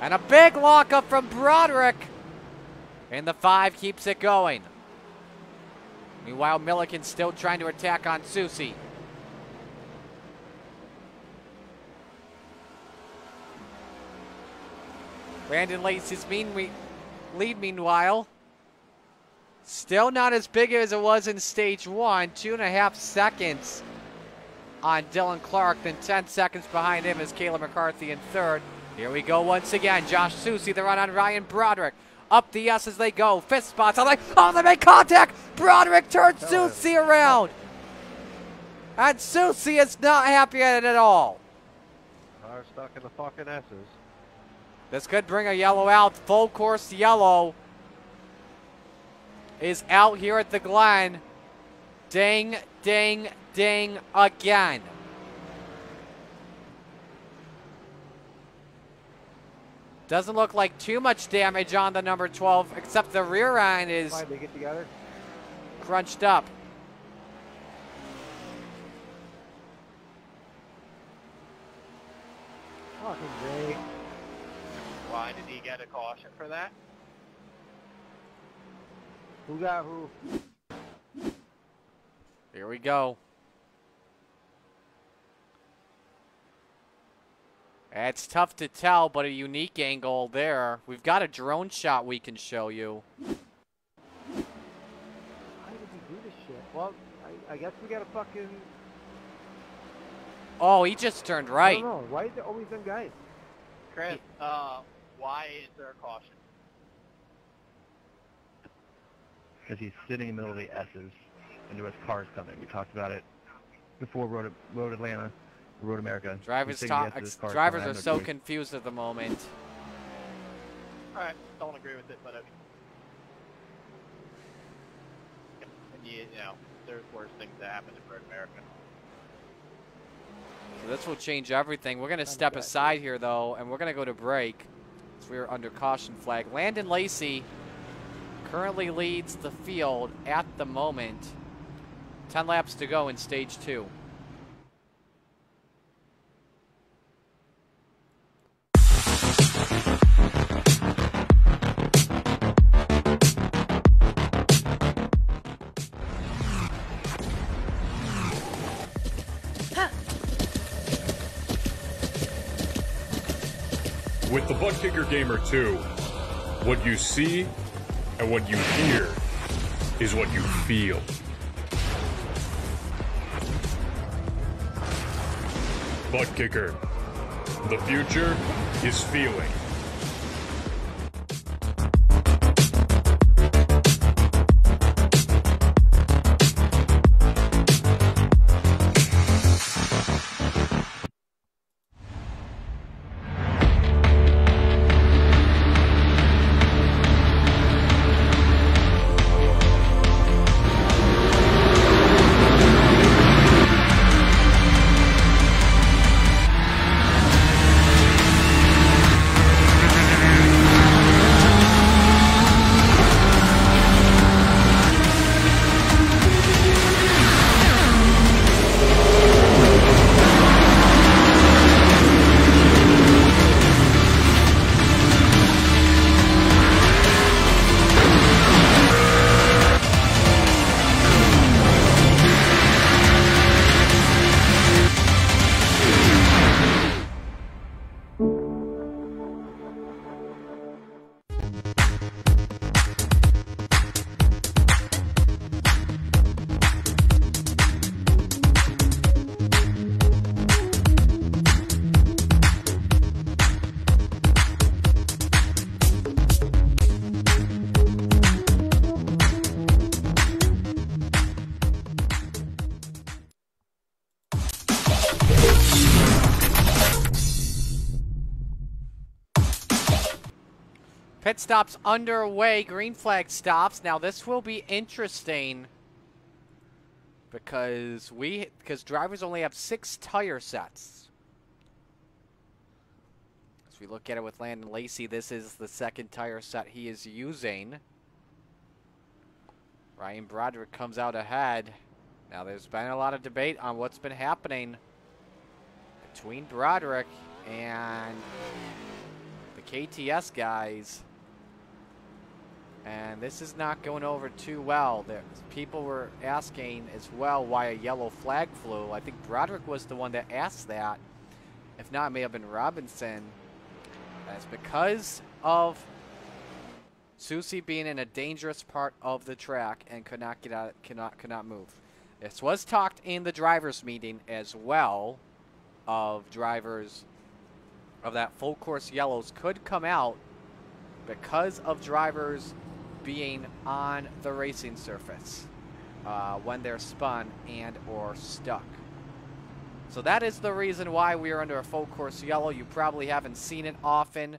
And a big lockup from Broderick. And the five keeps it going. Meanwhile, Milliken still trying to attack on Susie. Brandon Lacey's mean lead, meanwhile. Still not as big as it was in stage one. Two and a half seconds on Dylan Clark, then 10 seconds behind him is Caleb McCarthy in third. Here we go once again. Josh Susie, the run on Ryan Broderick. Up the S as they go. Fifth spots. I'm like, oh, they make contact. Broderick turns oh, Susie around. And Susie is not happy at it at all. Car stuck in the fucking S's. This could bring a yellow out. Full course yellow is out here at the Glen. Ding, ding, ding again. Doesn't look like too much damage on the number 12, except the rear end is they get together. crunched up. Fucking great. Why did he get a caution for that? Who got who? Here we go. It's tough to tell, but a unique angle there. We've got a drone shot we can show you. Why did he do this shit? Well, I, I guess we got a fucking... Oh, he just turned right. I don't know. Why is there always them guys? Chris, uh, why is there a caution? Because he's sitting in the middle of the S's and there was cars coming. We talked about it before Road, Road Atlanta. Road America. Drivers, talk, drivers are so confused at the moment. Alright, don't agree with it, but I mean, you know, there's worse things that happen in Bird America. So this will change everything. We're going to step aside here, though, and we're going to go to break. So we're under caution flag. Landon Lacey currently leads the field at the moment. 10 laps to go in stage two. With the ButtKicker Gamer 2, what you see and what you hear is what you feel. ButtKicker. The future is feeling. Stops underway. Green flag stops. Now this will be interesting because we because drivers only have six tire sets. As we look at it with Landon Lacey, this is the second tire set he is using. Ryan Broderick comes out ahead. Now there's been a lot of debate on what's been happening between Broderick and the KTS guys. And this is not going over too well. There, people were asking as well why a yellow flag flew. I think Broderick was the one that asked that. If not, it may have been Robinson. That's because of Susie being in a dangerous part of the track and could not get out, cannot cannot move. This was talked in the drivers' meeting as well, of drivers of that full course yellows could come out because of drivers being on the racing surface uh, when they're spun and or stuck. So that is the reason why we are under a full course yellow. You probably haven't seen it often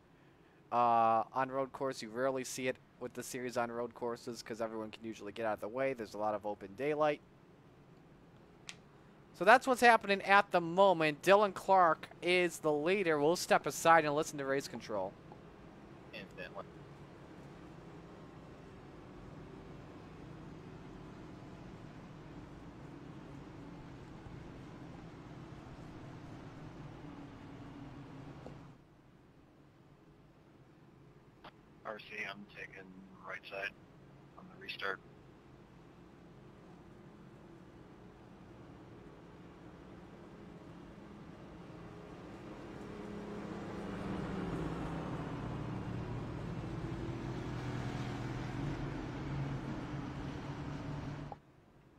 uh, on road course. You rarely see it with the series on road courses because everyone can usually get out of the way. There's a lot of open daylight. So that's what's happening at the moment. Dylan Clark is the leader. We'll step aside and listen to race control. RC, I'm taking right side on the restart.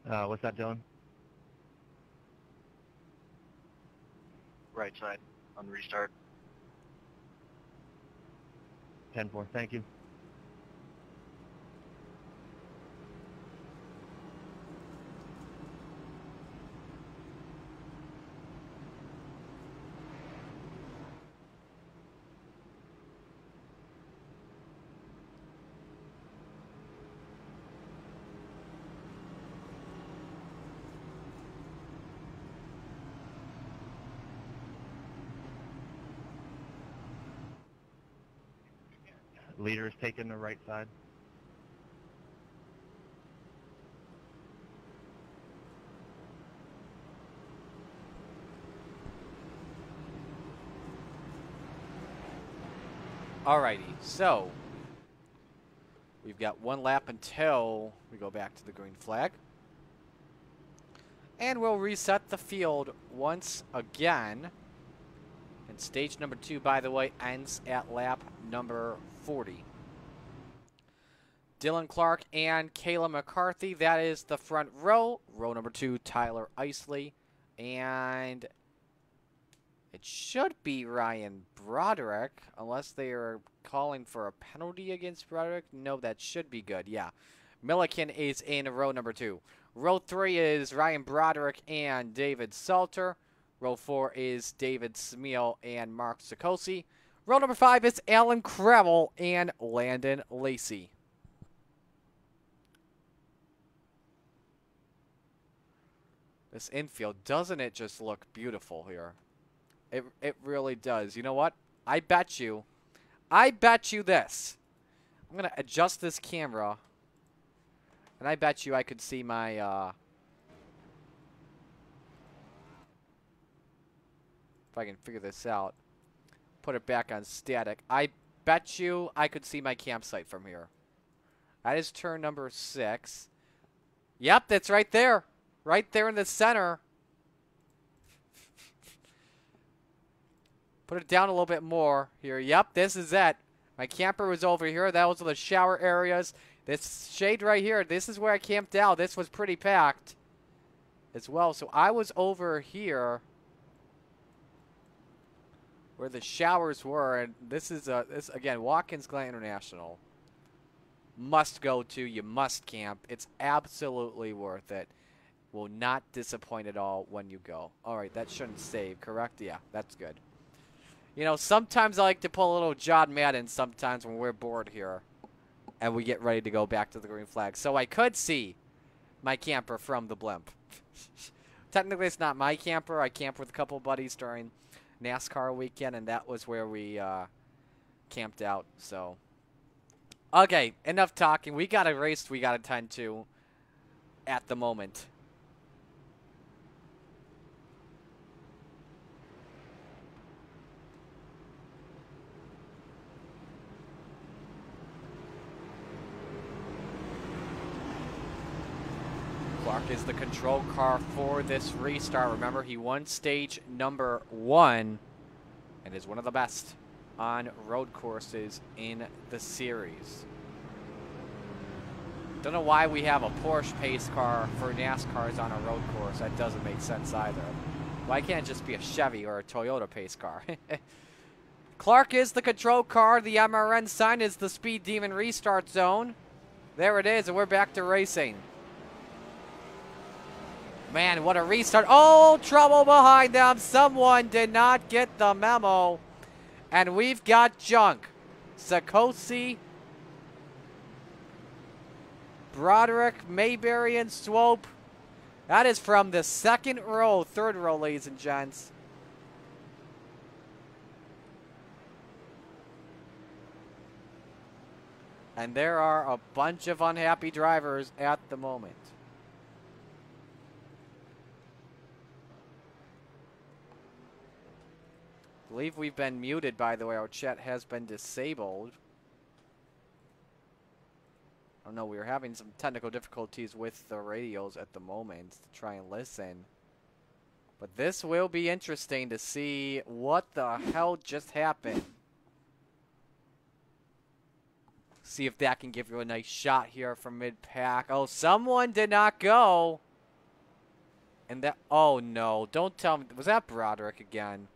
Uh, what's that, Dylan? Right side on the restart. 10-4, thank you. Leader is taking the right side. Alrighty, so we've got one lap until we go back to the green flag. And we'll reset the field once again. Stage number two, by the way, ends at lap number 40. Dylan Clark and Kayla McCarthy, that is the front row. Row number two, Tyler Isley. And it should be Ryan Broderick, unless they are calling for a penalty against Broderick. No, that should be good. Yeah. Milliken is in row number two. Row three is Ryan Broderick and David Salter. Row four is David Smeal and Mark Sikosi. Row number five is Alan Krevel and Landon Lacey. This infield, doesn't it just look beautiful here? It, it really does. You know what? I bet you, I bet you this. I'm going to adjust this camera. And I bet you I could see my, uh, if I can figure this out, put it back on static. I bet you I could see my campsite from here. That is turn number six. Yep, that's right there. Right there in the center. Put it down a little bit more here. Yep, this is it. My camper was over here. That was the shower areas. This shade right here, this is where I camped out. This was pretty packed as well. So I was over here where the showers were. And this is, uh, this again, Watkins Glen International. Must go to. You must camp. It's absolutely worth it. Will not disappoint at all when you go. All right, that shouldn't save, correct? Yeah, that's good. You know, sometimes I like to pull a little John Madden sometimes when we're bored here. And we get ready to go back to the green flag. So I could see my camper from the blimp. Technically, it's not my camper. I camp with a couple buddies during NASCAR weekend, and that was where we uh, camped out. So, okay, enough talking. We got a race we got to tend to at the moment. Is the control car for this restart. Remember, he won stage number one and is one of the best on road courses in the series. Don't know why we have a Porsche pace car for NASCARs on a road course. That doesn't make sense either. Why can't it just be a Chevy or a Toyota pace car? Clark is the control car. The MRN sign is the Speed Demon restart zone. There it is, and we're back to racing. Man, what a restart. Oh, trouble behind them. Someone did not get the memo. And we've got junk. Sakosi, Broderick, Mayberry, and Swope. That is from the second row, third row, ladies and gents. And there are a bunch of unhappy drivers at the moment. Believe we've been muted, by the way. Our chat has been disabled. I don't know. we are having some technical difficulties with the radios at the moment to try and listen. But this will be interesting to see what the hell just happened. See if that can give you a nice shot here from mid-pack. Oh, someone did not go. And that, oh no, don't tell me, was that Broderick again?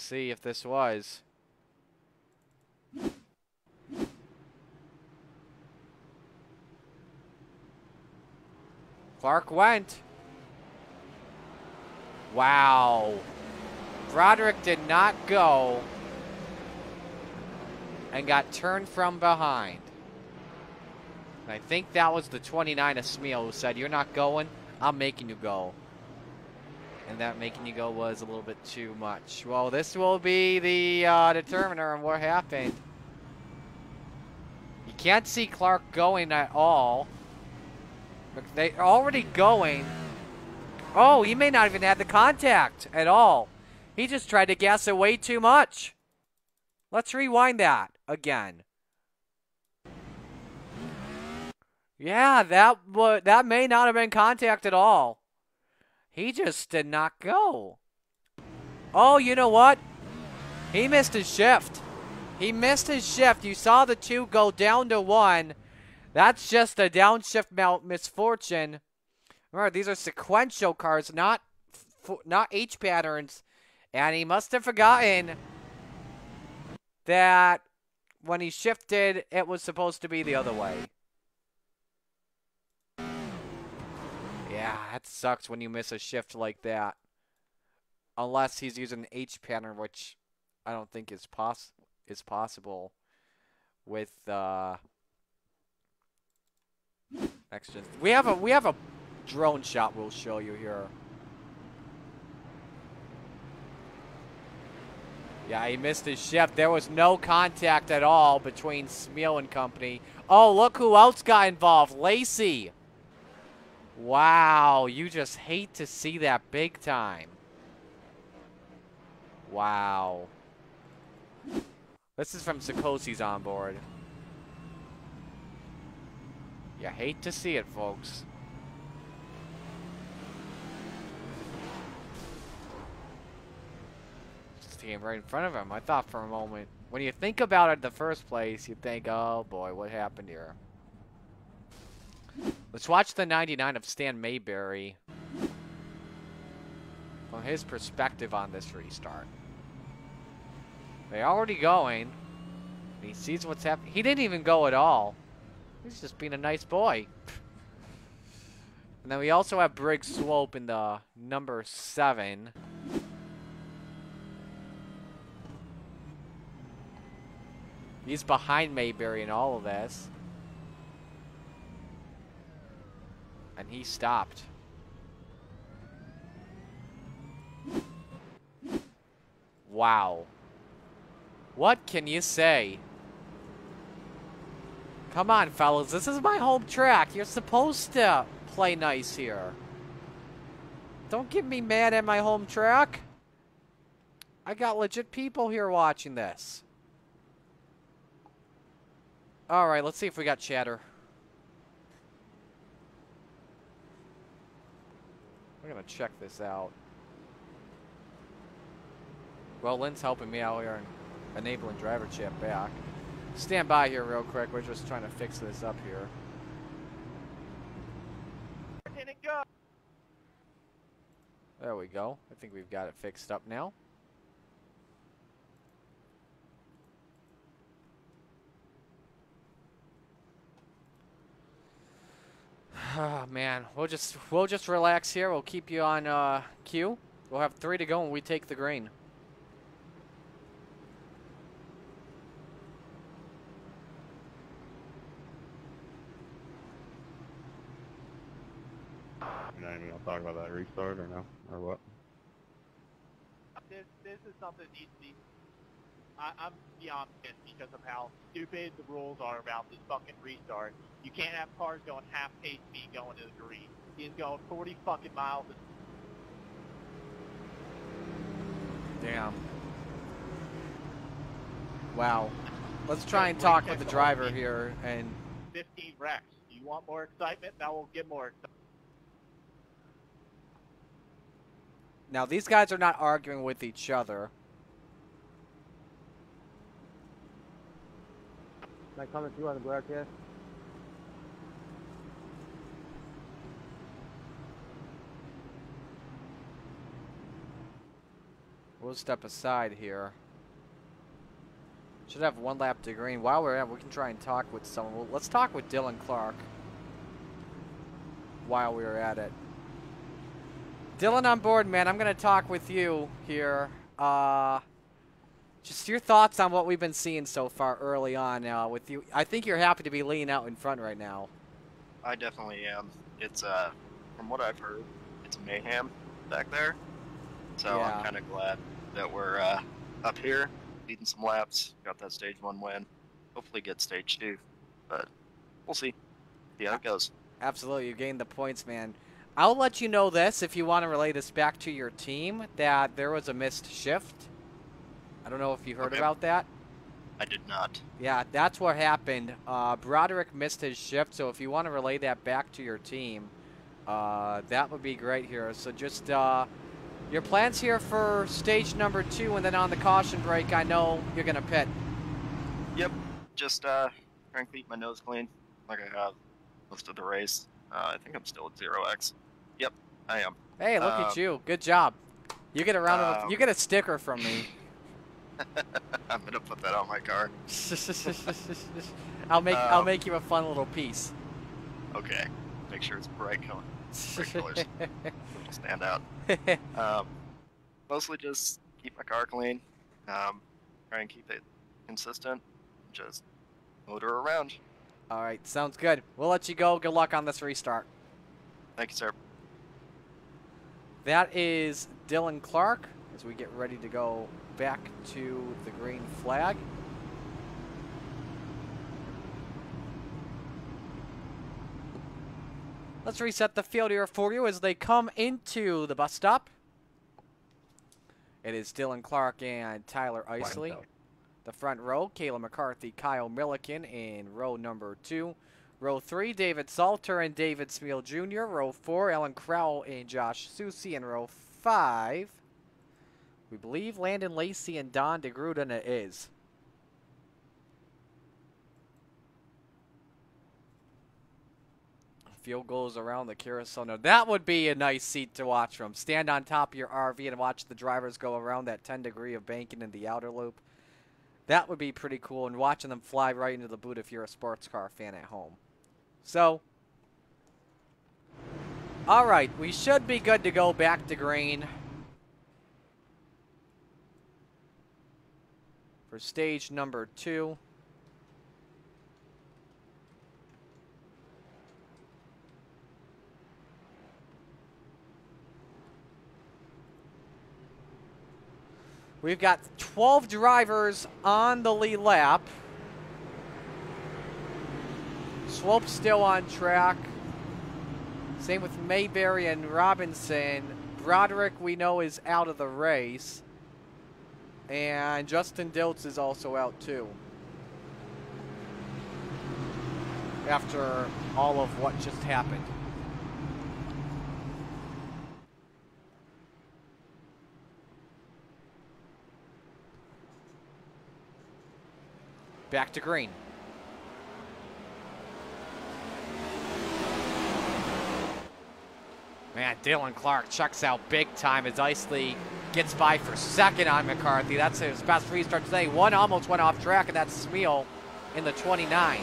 See if this was. Clark went. Wow. Broderick did not go and got turned from behind. And I think that was the 29 of Smeal who said, You're not going, I'm making you go. And that making you go was a little bit too much. Well, this will be the uh, determiner of what happened. You can't see Clark going at all. They're already going. Oh, he may not even have the contact at all. He just tried to gas it way too much. Let's rewind that again. Yeah, that that may not have been contact at all. He just did not go. Oh, you know what? He missed his shift. He missed his shift. You saw the two go down to one. That's just a downshift misfortune. Remember, these are sequential cards, not not H patterns. And he must have forgotten that when he shifted, it was supposed to be the other way. Yeah, that sucks when you miss a shift like that. Unless he's using the H pattern, which I don't think is poss is possible with uh next gen. We have a we have a drone shot we'll show you here. Yeah, he missed his shift. There was no contact at all between Smeal and company. Oh, look who else got involved. Lacey. Wow, you just hate to see that big time. Wow. This is from Sikosi's on board. You hate to see it, folks. Just came right in front of him. I thought for a moment, when you think about it the first place, you think, oh boy, what happened here? Let's watch the 99 of Stan Mayberry from his perspective on this restart. They're already going. He sees what's happening. He didn't even go at all. He's just being a nice boy. And then we also have Briggs Swope in the number seven. He's behind Mayberry in all of this. And he stopped. Wow. What can you say? Come on, fellas. This is my home track. You're supposed to play nice here. Don't get me mad at my home track. I got legit people here watching this. Alright, let's see if we got chatter. We're gonna check this out. Well, Lynn's helping me out here and enabling driver chat back. Stand by here real quick. We're just trying to fix this up here. There we go. I think we've got it fixed up now. Oh, man, we'll just we'll just relax here. We'll keep you on uh, queue. We'll have three to go and we take the green. You're not even gonna talk about that restart or no? Or what? This this is something that needs to be. I, I'm beyond pissed because of how stupid the rules are about this fucking restart. You can't have cars going half pace speed going to the green. He's going 40 fucking miles. Damn. Wow. Let's try and talk with the driver here and 15 wrecks. Do you want more excitement? That will get more excitement. now these guys are not arguing with each other. Can I comment through on the broadcast? We'll step aside here. Should have one lap to green. While we're at, we can try and talk with someone. Well, let's talk with Dylan Clark. While we are at it. Dylan on board, man. I'm gonna talk with you here. Uh, just your thoughts on what we've been seeing so far early on. Uh, with you, I think you're happy to be leaning out in front right now. I definitely am. It's uh, from what I've heard, it's mayhem back there. So Yeah. I'm kind of glad that we're uh, up here, leading some laps. Got that stage one win. Hopefully get stage two, but we'll see. See how it goes. Absolutely, you gained the points, man. I'll let you know this if you want to relay this back to your team that there was a missed shift. I don't know if you heard Okay. about that. I did not. Yeah, that's what happened. Uh, Broderick missed his shift, so if you want to relay that back to your team, uh, that would be great here. So just uh, your plans here for stage number two, and then on the caution break, I know you're gonna pit. Yep. Just uh, trying to keep my nose clean, like I have most of the race. Uh, I think I'm still at zero X. Yep, I am. Hey, look Uh, at you! Good job. You get a round of um, you get a sticker from me. I'm gonna put that on my car. I'll make I'll Um, make you a fun little piece. Okay. Make sure it's bright color. Bright colors. It'll stand out. Um, mostly just keep my car clean. Um, try and keep it consistent. Just motor around. All right, sounds good. We'll let you go. Good luck on this restart. Thank you, sir. That is Dylan Clark as we get ready to go back to the green flag. Let's reset the field here for you as they come into the bus stop. It is Dylan Clark and Tyler Isley. The front row, Kayla McCarthy, Kyle Milliken in row number two. Row three, David Salter and David Smeal Jr. Row four, Ellen Crowell and Josh Susi. In row five, we believe Landon Lacey and Don DeGruden is. Field goes around the carousel. Now that would be a nice seat to watch from. Stand on top of your RV and watch the drivers go around that 10 degree of banking in the outer loop. That would be pretty cool, and watching them fly right into the boot if you're a sports car fan at home. So, all right, we should be good to go back to green for stage number two. We've got 12 drivers on the lead lap. Swope still on track. Same with Mayberry and Robinson. Broderick, we know, is out of the race. And Justin Diltz is also out, too. After all of what just happened. Back to green. Man, Dylan Clark checks out big time as Isley gets by for second on McCarthy. That's his best restart today. One almost went off track, and that's Smeal in the 29.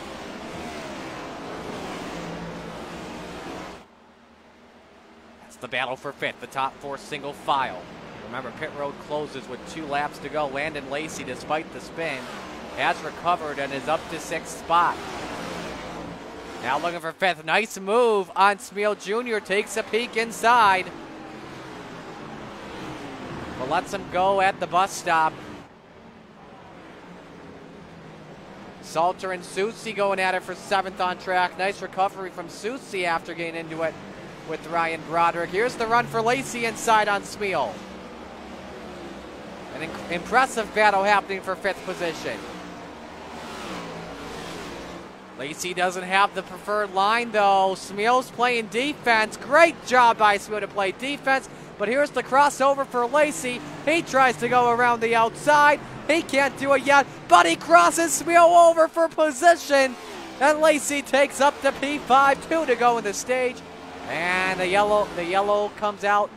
That's the battle for fifth, the top four single file. Remember, pit road closes with two laps to go. Landon Lacey, despite the spin, has recovered and is up to sixth spot. Now looking for fifth. Nice move on Smeal Jr. Takes a peek inside. Lets him go at the bus stop. Salter and Susi going at it for seventh on track. Nice recovery from Susi after getting into it with Ryan Broderick. Here's the run for Lacey inside on Smeal. An impressive battle happening for fifth position. Lacey doesn't have the preferred line though. Smeal's playing defense. Great job by Smeal to play defense. But here's the crossover for Lacey. He tries to go around the outside. He can't do it yet, but he crosses Smeal over for position. And Lacey takes up the P5, two to go in the stage. And the yellow, the yellow comes out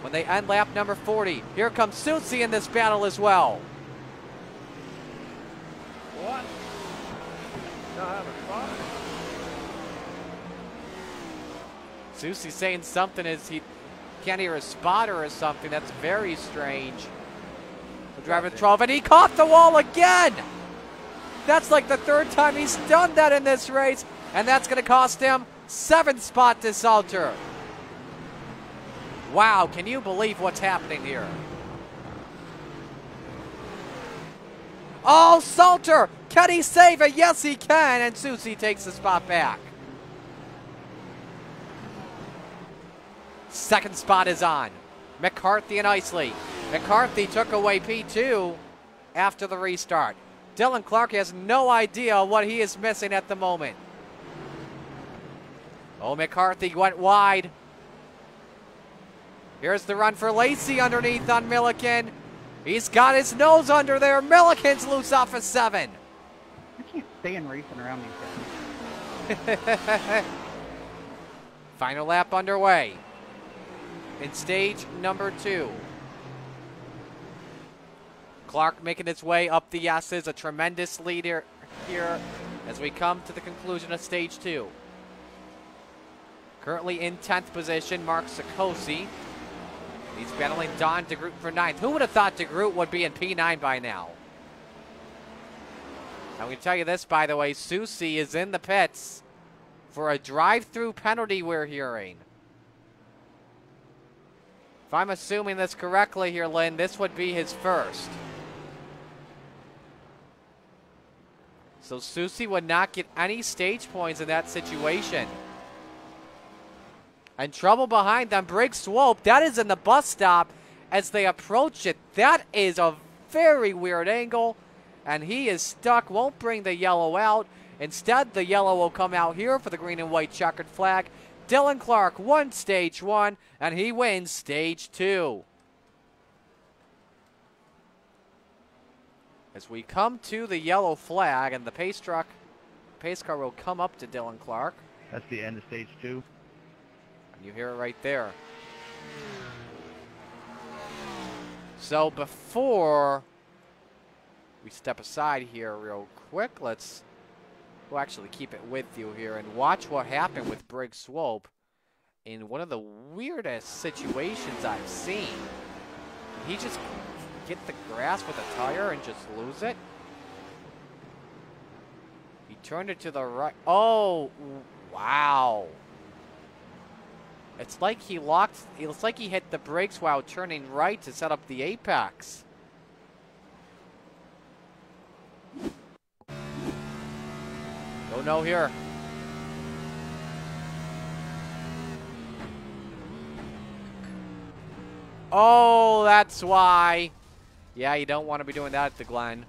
when they end lap number 40. Here comes Susi in this battle as well. What? Not have a spot? Saying something as he can't hear a spotter or something. That's very strange. The driver 12, and he caught the wall again. That's like the third time he's done that in this race, and that's going to cost him seventh spot to Salter. Wow, can you believe what's happening here? Oh, Salter! Can he save it? Yes, he can. And Susie takes the spot back. Second spot is on. McCarthy and Isley. McCarthy took away P2 after the restart. Dylan Clark has no idea what he is missing at the moment. Oh, McCarthy went wide. Here's the run for Lacey underneath on Milliken. He's got his nose under there. Milliken's loose off a seven. I can't stand racing around these guys. Final lap underway in stage number two. Clark making his way up the S's, a tremendous leader here as we come to the conclusion of stage two. Currently in 10th position, Mark Sakosi. He's battling Don DeGroot for ninth. Who would have thought DeGroot would be in P9 by now? I'm going to tell you this, by the way. Susie is in the pits for a drive-through penalty we're hearing. If I'm assuming this correctly here, Lynn, this would be his first. So Susie would not get any stage points in that situation. And trouble behind them. Briggs Swope. That is in the bus stop as they approach it. That is a very weird angle. And he is stuck. Won't bring the yellow out. Instead, the yellow will come out here for the green and white checkered flag. Dylan Clark won stage one, and he wins stage two. As we come to the yellow flag, and the pace truck, pace car will come up to Dylan Clark. That's the end of stage two. And you hear it right there. So before we step aside here real quick, let's we'll actually keep it with you here and watch what happened with Briggs Swope in one of the weirdest situations I've seen. He just get the grass with a tire and just lose it? He turned it to the right. Oh, wow. It's like he locked, it's like he hit the brakes while turning right to set up the apex. No, no here. Oh, that's why. Yeah, you don't want to be doing that at the Glen.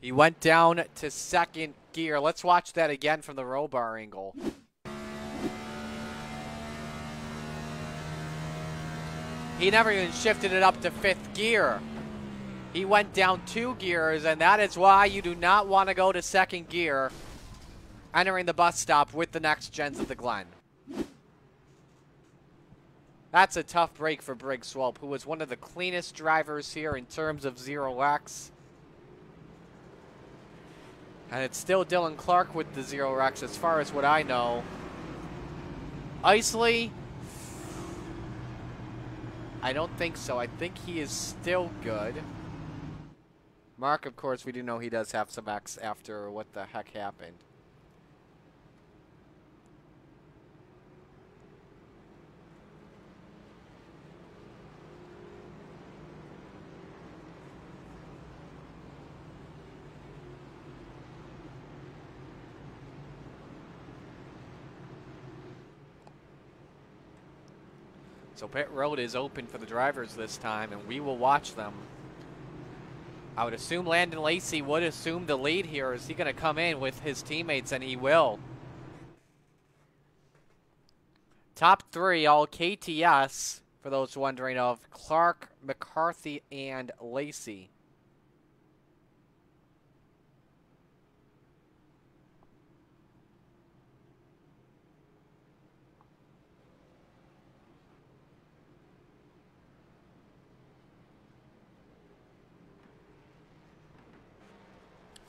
He went down to second gear. Let's watch that again from the roll bar angle. He never even shifted it up to fifth gear. He went down two gears, and that is why you do not want to go to second gear entering the bus stop with the next gens of the Glen. That's a tough break for Briggs Swope, who was one of the cleanest drivers here in terms of Zero X. And it's still Dylan Clark with the Zero X as far as what I know. Isley, I don't think so. I think he is still good. Mark, of course, we do know he does have some X after what the heck happened. So pit road is open for the drivers this time, and we will watch them. I would assume Landon Lacey would assume the lead here. Is he going to come in with his teammates? And he will. Top three, all KTS, for those wondering, of Clark, McCarthy, and Lacey.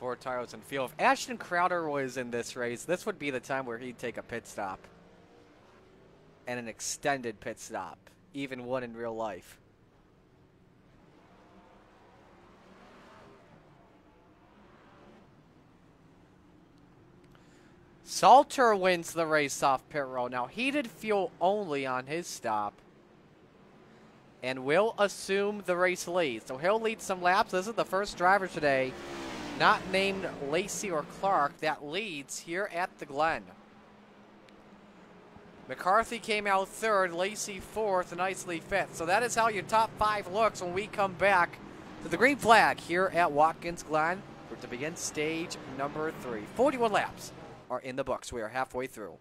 for tires and fuel. If Ashton Crowder was in this race, this would be the time where he'd take a pit stop. And an extended pit stop. Even one in real life. Salter wins the race off pit row. Now, heated fuel only on his stop. And will assume the race lead. So he'll lead some laps. This is the first driver today not named Lacey or Clark, that leads here at the Glen. McCarthy came out third, Lacey fourth, and Isley fifth. So that is how your top five looks when we come back to the green flag here at Watkins Glen for to begin stage number three. 41 laps are in the books. We are halfway through.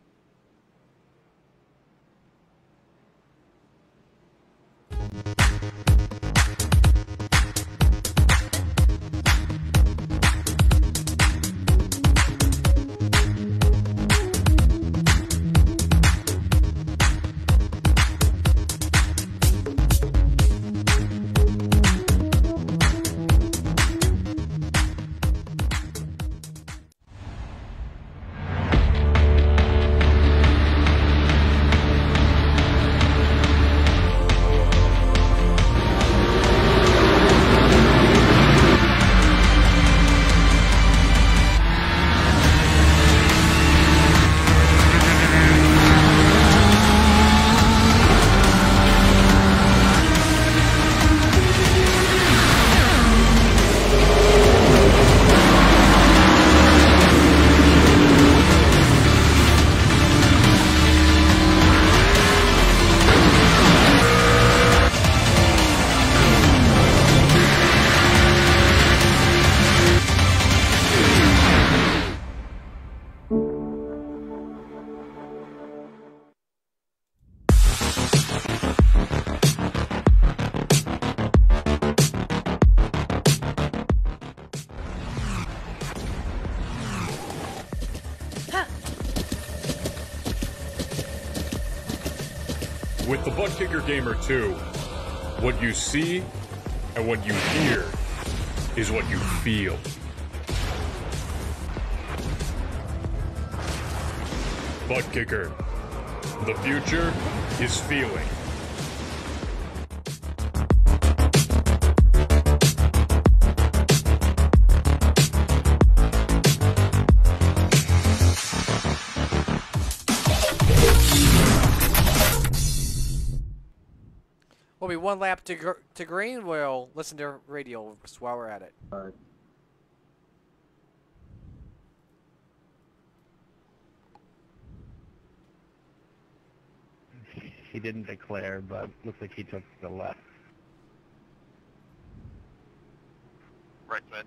Gamer 2, what you see and what you hear is what you feel. ButtKicker. The future is feeling. One lap to, gr- to green. We'll listen to radio while we're at it. He didn't declare, but looks like he took the left. Right side.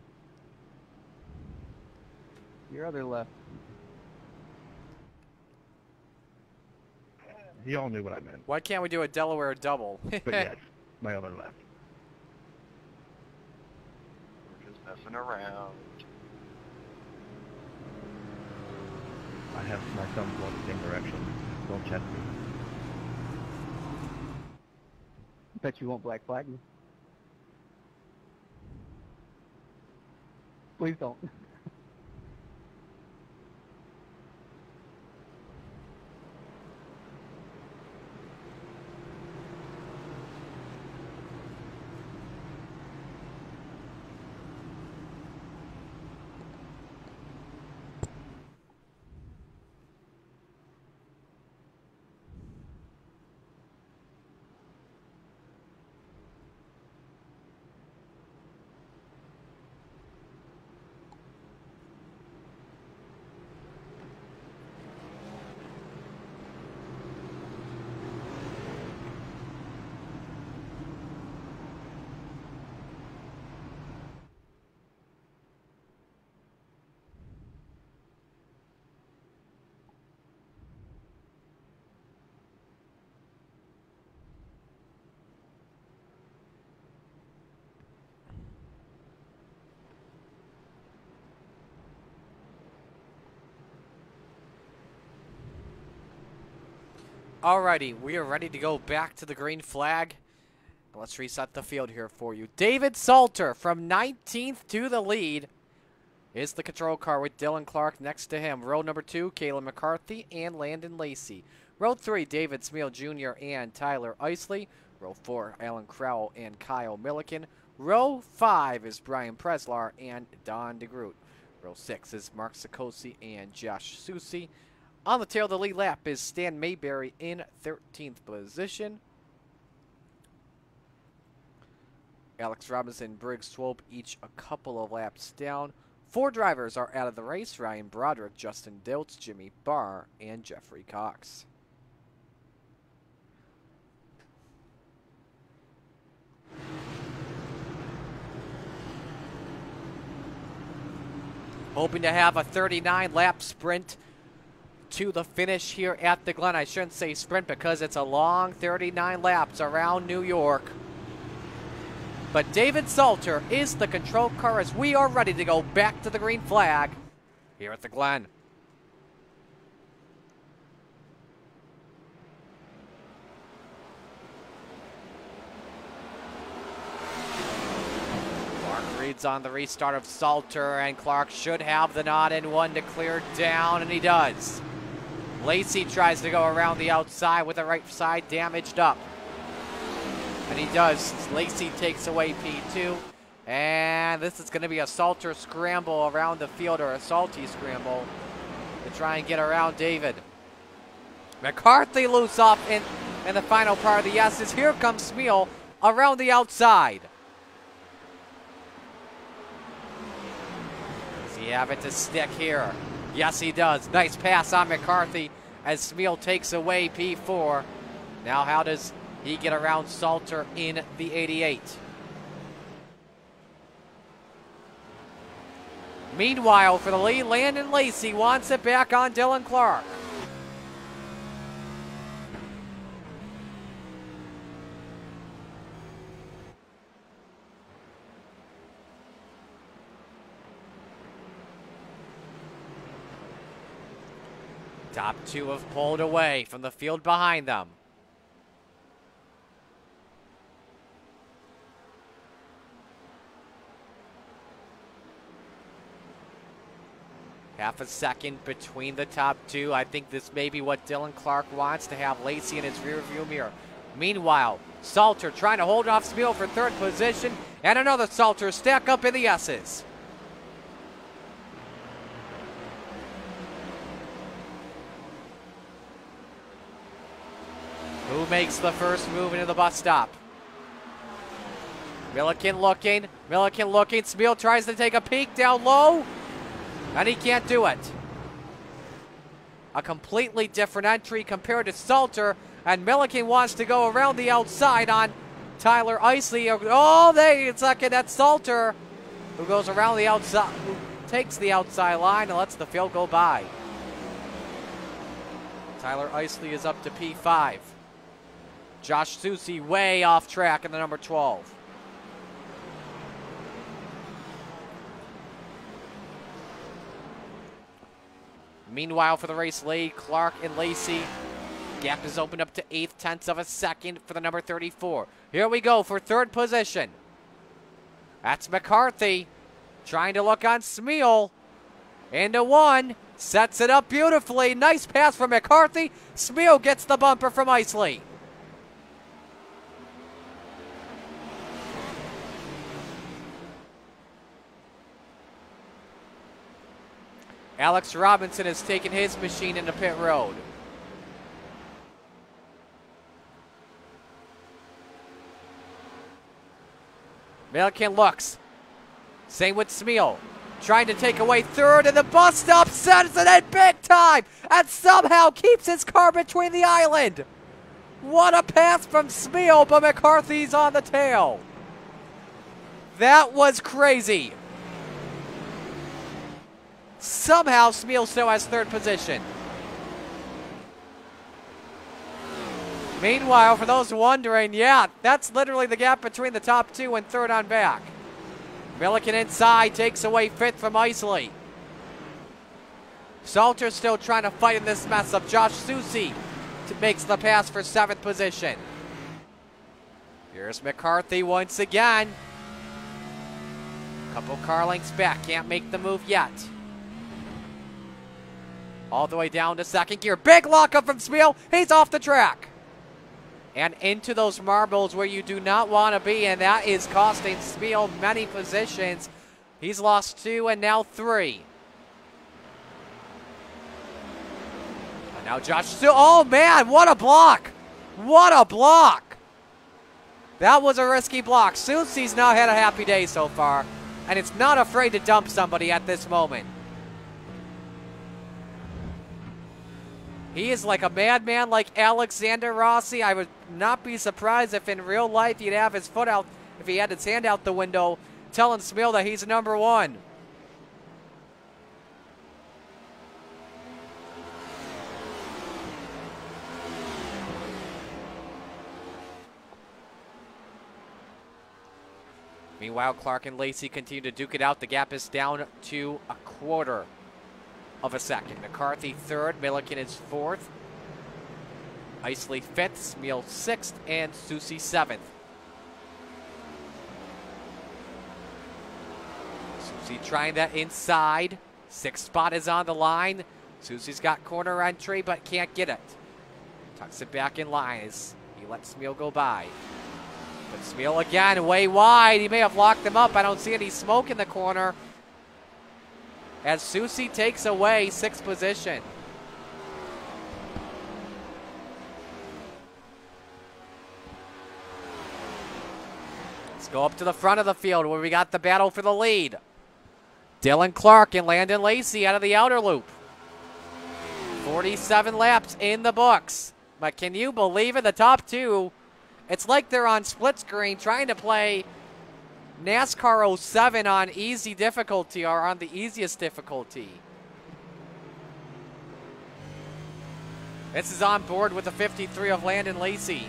Your other left. You all knew what I meant. Why can't we do a Delaware double? But yes, my other left. We're just messing around. I have my thumb going the same direction. Don't test me. Bet you won't black flag me. Please don't. Alrighty, we are ready to go back to the green flag. Let's reset the field here for you. David Salter from 19th to the lead is the control car with Dylan Clark next to him. Row number two, Kayla McCarthy and Landon Lacey. Row three, David Smeal Jr. and Tyler Isley. Row four, Alan Crowell and Kyle Milliken. Row five is Brian Preslar and Don DeGroot. Row 6 is Mark Sikosi and Josh Susi. On the tail of the lead lap is Stan Mayberry in 13th position. Alex Robinson, Briggs Swope, each a couple of laps down. Four drivers are out of the race Ryan Broderick, Justin Diltz, Jimmy Barr, and Jeffrey Cox. Hoping to have a 39 lap sprint to the finish here at the Glen. I shouldn't say sprint because it's a long 39 laps around New York. But David Salter is the control car as we are ready to go back to the green flag here at the Glen. On the restart of Salter, and Clark should have the nod in one to clear down, and he does. Lacey tries to go around the outside with the right side damaged up. And he does. Lacey takes away P2. And this is going to be a Salter scramble around the field, or a salty scramble, to try and get around David. McCarthy loose off in, in the final part of the S's. Here comes Smeal around the outside. Does he have it to stick here? Yes, he does. Nice pass on McCarthy as Smeal takes away P4. Now, how does he get around Salter in the 88? Meanwhile, for the lead, Landon Lacey wants it back on Dylan Clark. Top two have pulled away from the field behind them. Half a second between the top two. I think this may be what Dylan Clark wants to have Lacey in his rear view mirror. Meanwhile, Salter trying to hold off Smeal for third position, and another Salter stack up in the S's. Who makes the first move into the bus stop? Milliken looking, Milliken looking. Smeal tries to take a peek down low, and he can't do it. A completely different entry compared to Salter, and Milliken wants to go around the outside on Tyler Isley. Oh, they it's like that Salter, who goes around the outside, who takes the outside line and lets the field go by. Tyler Isley is up to P5. Josh Susi way off track in the number 12. Meanwhile, for the race lead, Clark and Lacey. Gap is opened up to eighth tenths of a second for the number 34. Here we go for third position. That's McCarthy trying to look on Smeal. Into one. Sets it up beautifully. Nice pass from McCarthy. Smeal gets the bumper from Isley. Alex Robinson has taken his machine into pit road. Milliken looks. Same with Smeal. Trying to take away third, and the bus stop sends it in big time and somehow keeps his car between the island. What a pass from Smeal, but McCarthy's on the tail. That was crazy. Somehow, Smeal still has third position. Meanwhile, for those wondering, yeah, that's literally the gap between the top two and third on back. Milliken inside takes away fifth from Isley. Salter still trying to fight in this mess up. Josh Susi makes the pass for seventh position. Here's McCarthy once again. Couple car lengths back, can't make the move yet all the way down to second gear. Big lockup from Smeal. He's off the track. And into those marbles where you do not want to be, and that is costing Smeal many positions. He's lost two and now three. And now Josh Oh, man, what a block. What a block. That was a risky block. Susie's not had a happy day so far, and it's not afraid to dump somebody at this moment. He is like a madman like Alexander Rossi. I would not be surprised if in real life he'd have his foot out, if he had his hand out the window, telling Smeal that he's number one. Meanwhile, Clark and Lacey continue to duke it out. The gap is down to a quarter of a second. McCarthy third, Milliken is fourth. Isley fifth, Smeal sixth, and Susie seventh. Susie trying that inside. Sixth spot is on the line. Susie's got corner entry, but can't get it. Tucks it back in line as he lets Smeal go by. But Smeal again, way wide. He may have locked them up. I don't see any smoke in the corner. As Susie takes away sixth position. Let's go up to the front of the field where we got the battle for the lead. Dylan Clark and Landon Lacey out of the outer loop. 47 laps in the books. But can you believe it? The top two, it's like they're on split screen trying to play NASCAR 07 on easy difficulty or on the easiest difficulty. This is on board with the 53 of Landon Lacey.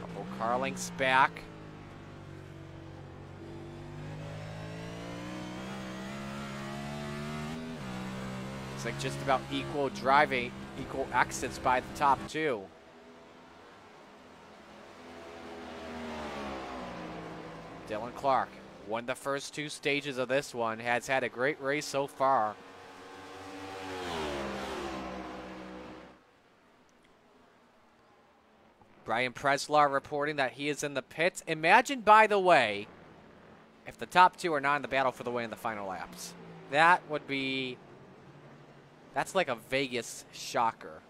Couple Carling's back. Looks like just about equal driving, equal exits by the top two. Dylan Clark won the first two stages of this one, has had a great race so far. Brian Preslar reporting that he is in the pits. Imagine, by the way, if the top two are not in the battle for the win in the final laps. That would be. That's like a Vegas shocker.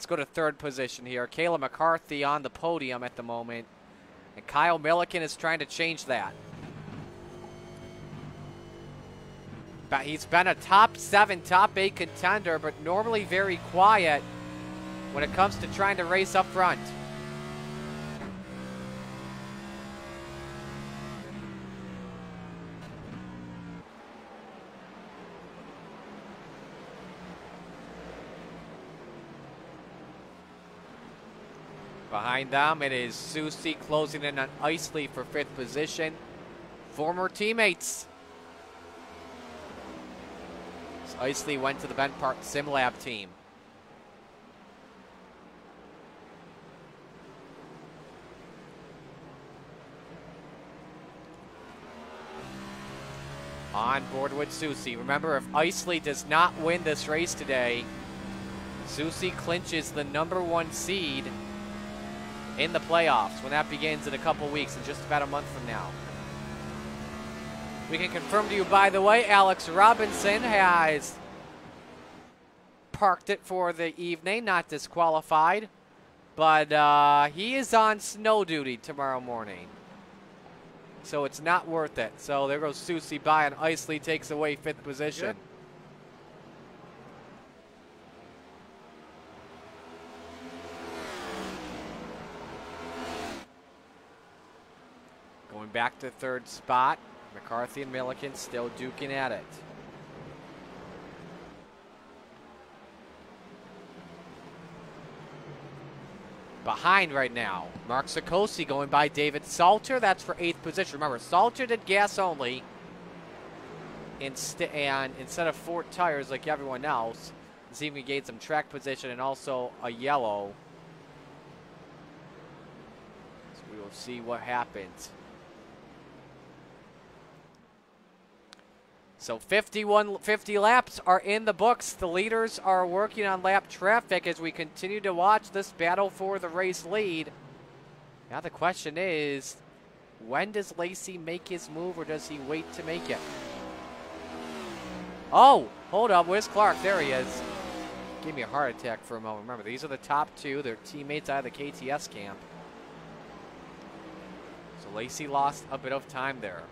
Let's go to third position here. Kayla McCarthy on the podium at the moment. And Kyle Milliken is trying to change that. But he's been a top seven, top eight contender, but normally very quiet when it comes to trying to race up front. Behind them, it is Susie closing in on Isley for fifth position. Former teammates. So Isley went to the Bent Park SimLab team. On board with Susie. Remember, if Isley does not win this race today, Susie clinches the number one seed in the playoffs when that begins in a couple weeks, in just about a month from now. We can confirm to you, by the way, Alex Robinson has parked it for the evening, not disqualified, but uh, he is on snow duty tomorrow morning. So it's not worth it. So there goes Susie by, and Isley takes away fifth position. Yep. Going back to third spot, McCarthy and Milliken still duking at it. Behind right now, Mark Sikosi going by David Salter. That's for eighth position. Remember, Salter did gas only. And instead of four tires like everyone else, even gained some track position and also a yellow. So we will see what happens. So 51, 50 laps are in the books. The leaders are working on lap traffic as we continue to watch this battle for the race lead. Now the question is, When does Lacey make his move or does he wait to make it? Oh, hold up. Where's Clark? There he is. Give me a heart attack for a moment. Remember, these are the top two. They're teammates out of the KTS camp. So Lacey lost a bit of time there.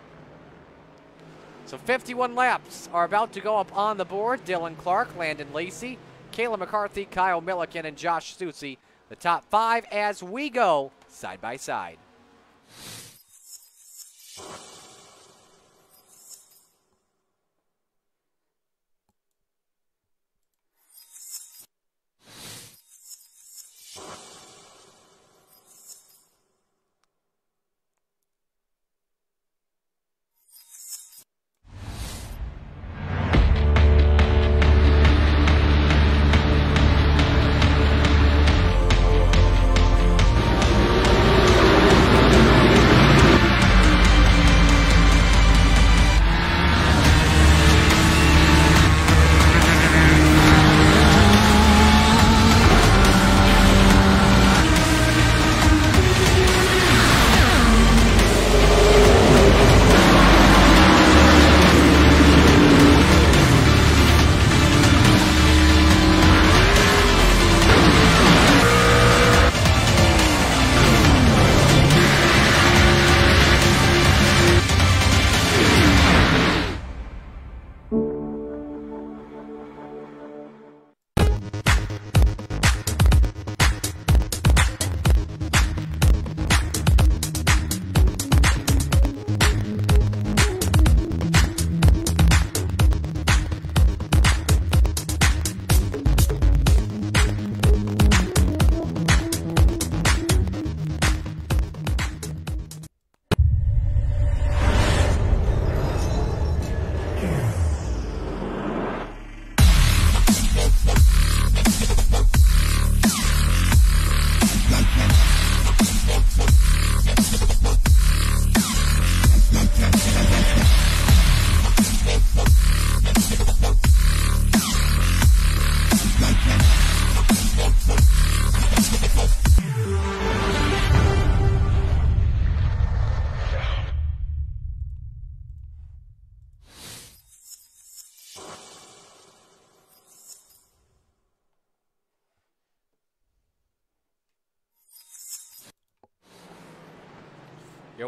So 51 laps are about to go up on the board. Dylan Clark, Landon Lacey, Kayla McCarthy, Kyle Milliken, and Josh Susie. The top five as we go side by side.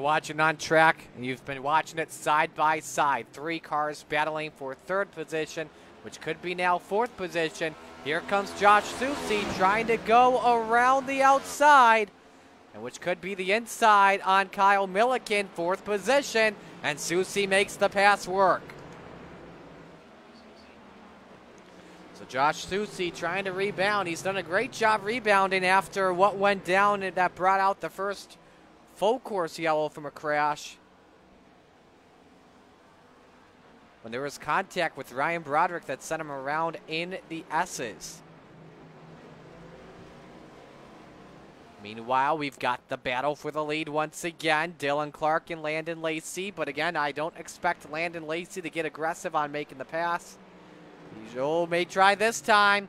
You're watching on track, and you've been watching it side by side. Three cars battling for third position, which could be now fourth position. Here comes Josh Susie trying to go around the outside, and which could be the inside on Kyle Milliken, fourth position, and Susie makes the pass work. So Josh Susie trying to rebound. He's done a great job rebounding after what went down that brought out the first full course yellow from a crash. When there was contact with Ryan Broderick that sent him around in the S's. Meanwhile, we've got the battle for the lead once again. Dylan Clark and Landon Lacey. But again, I don't expect Landon Lacey to get aggressive on making the pass. Joel may try this time.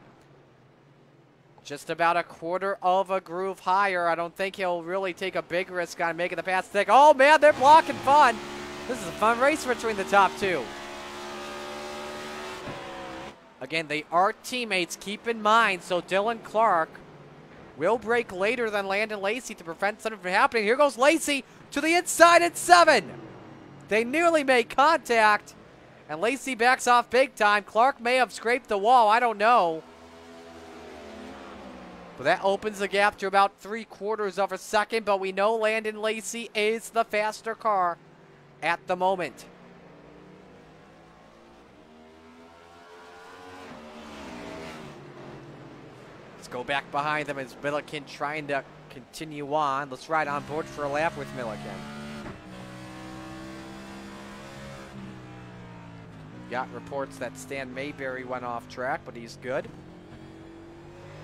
Just about a quarter of a groove higher. I don't think he'll really take a big risk on making the pass thick. Oh, man, they're blocking fun. This is a fun race between the top two. Again, they are teammates. Keep in mind, so Dylan Clark will break later than Landon Lacey to prevent something from happening. Here goes Lacey to the inside at seven. They nearly make contact, and Lacey backs off big time. Clark may have scraped the wall. I don't know. But that opens the gap to about three quarters of a second, but we know Landon Lacey is the faster car at the moment. Let's go back behind them as Milliken trying to continue on. Let's ride on board for a lap with Milliken. Got reports that Stan Mayberry went off track, but he's good.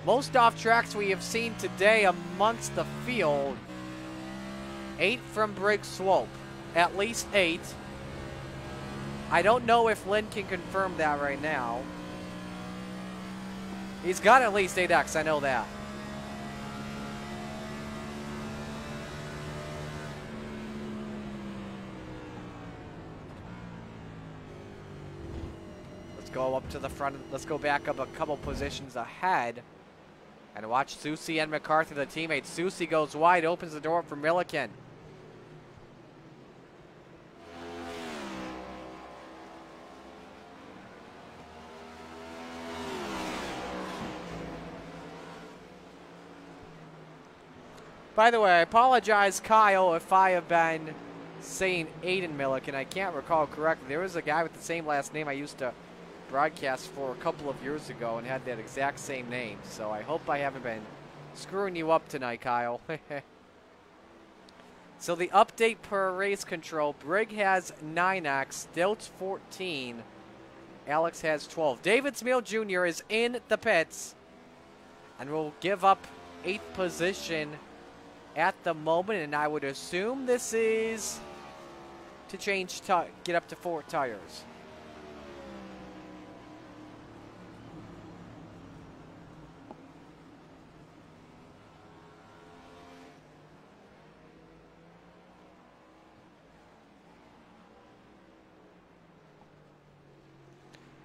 Most off tracks we have seen today amongst the field. Eight from Briggs Swope. At least eight. I don't know if Lynn can confirm that right now. He's got at least eight X, I know that. Let's go up to the front. Let's go back up a couple positions ahead. And watch Susie and McCarthy, the teammates. Susie goes wide, opens the door for Milliken. By the way, I apologize, Kyle, if I have been saying Aiden Milliken. I can't recall correctly. There was a guy with the same last name I used to broadcast for a couple of years ago and had that exact same name. So I hope I haven't been screwing you up tonight, Kyle. so the update per race control, Brig has 9x, Diltz 14, Alex has 12. David Smeal Jr. is in the pits and will give up 8th position at the moment, and I would assume this is to change, get up to four tires.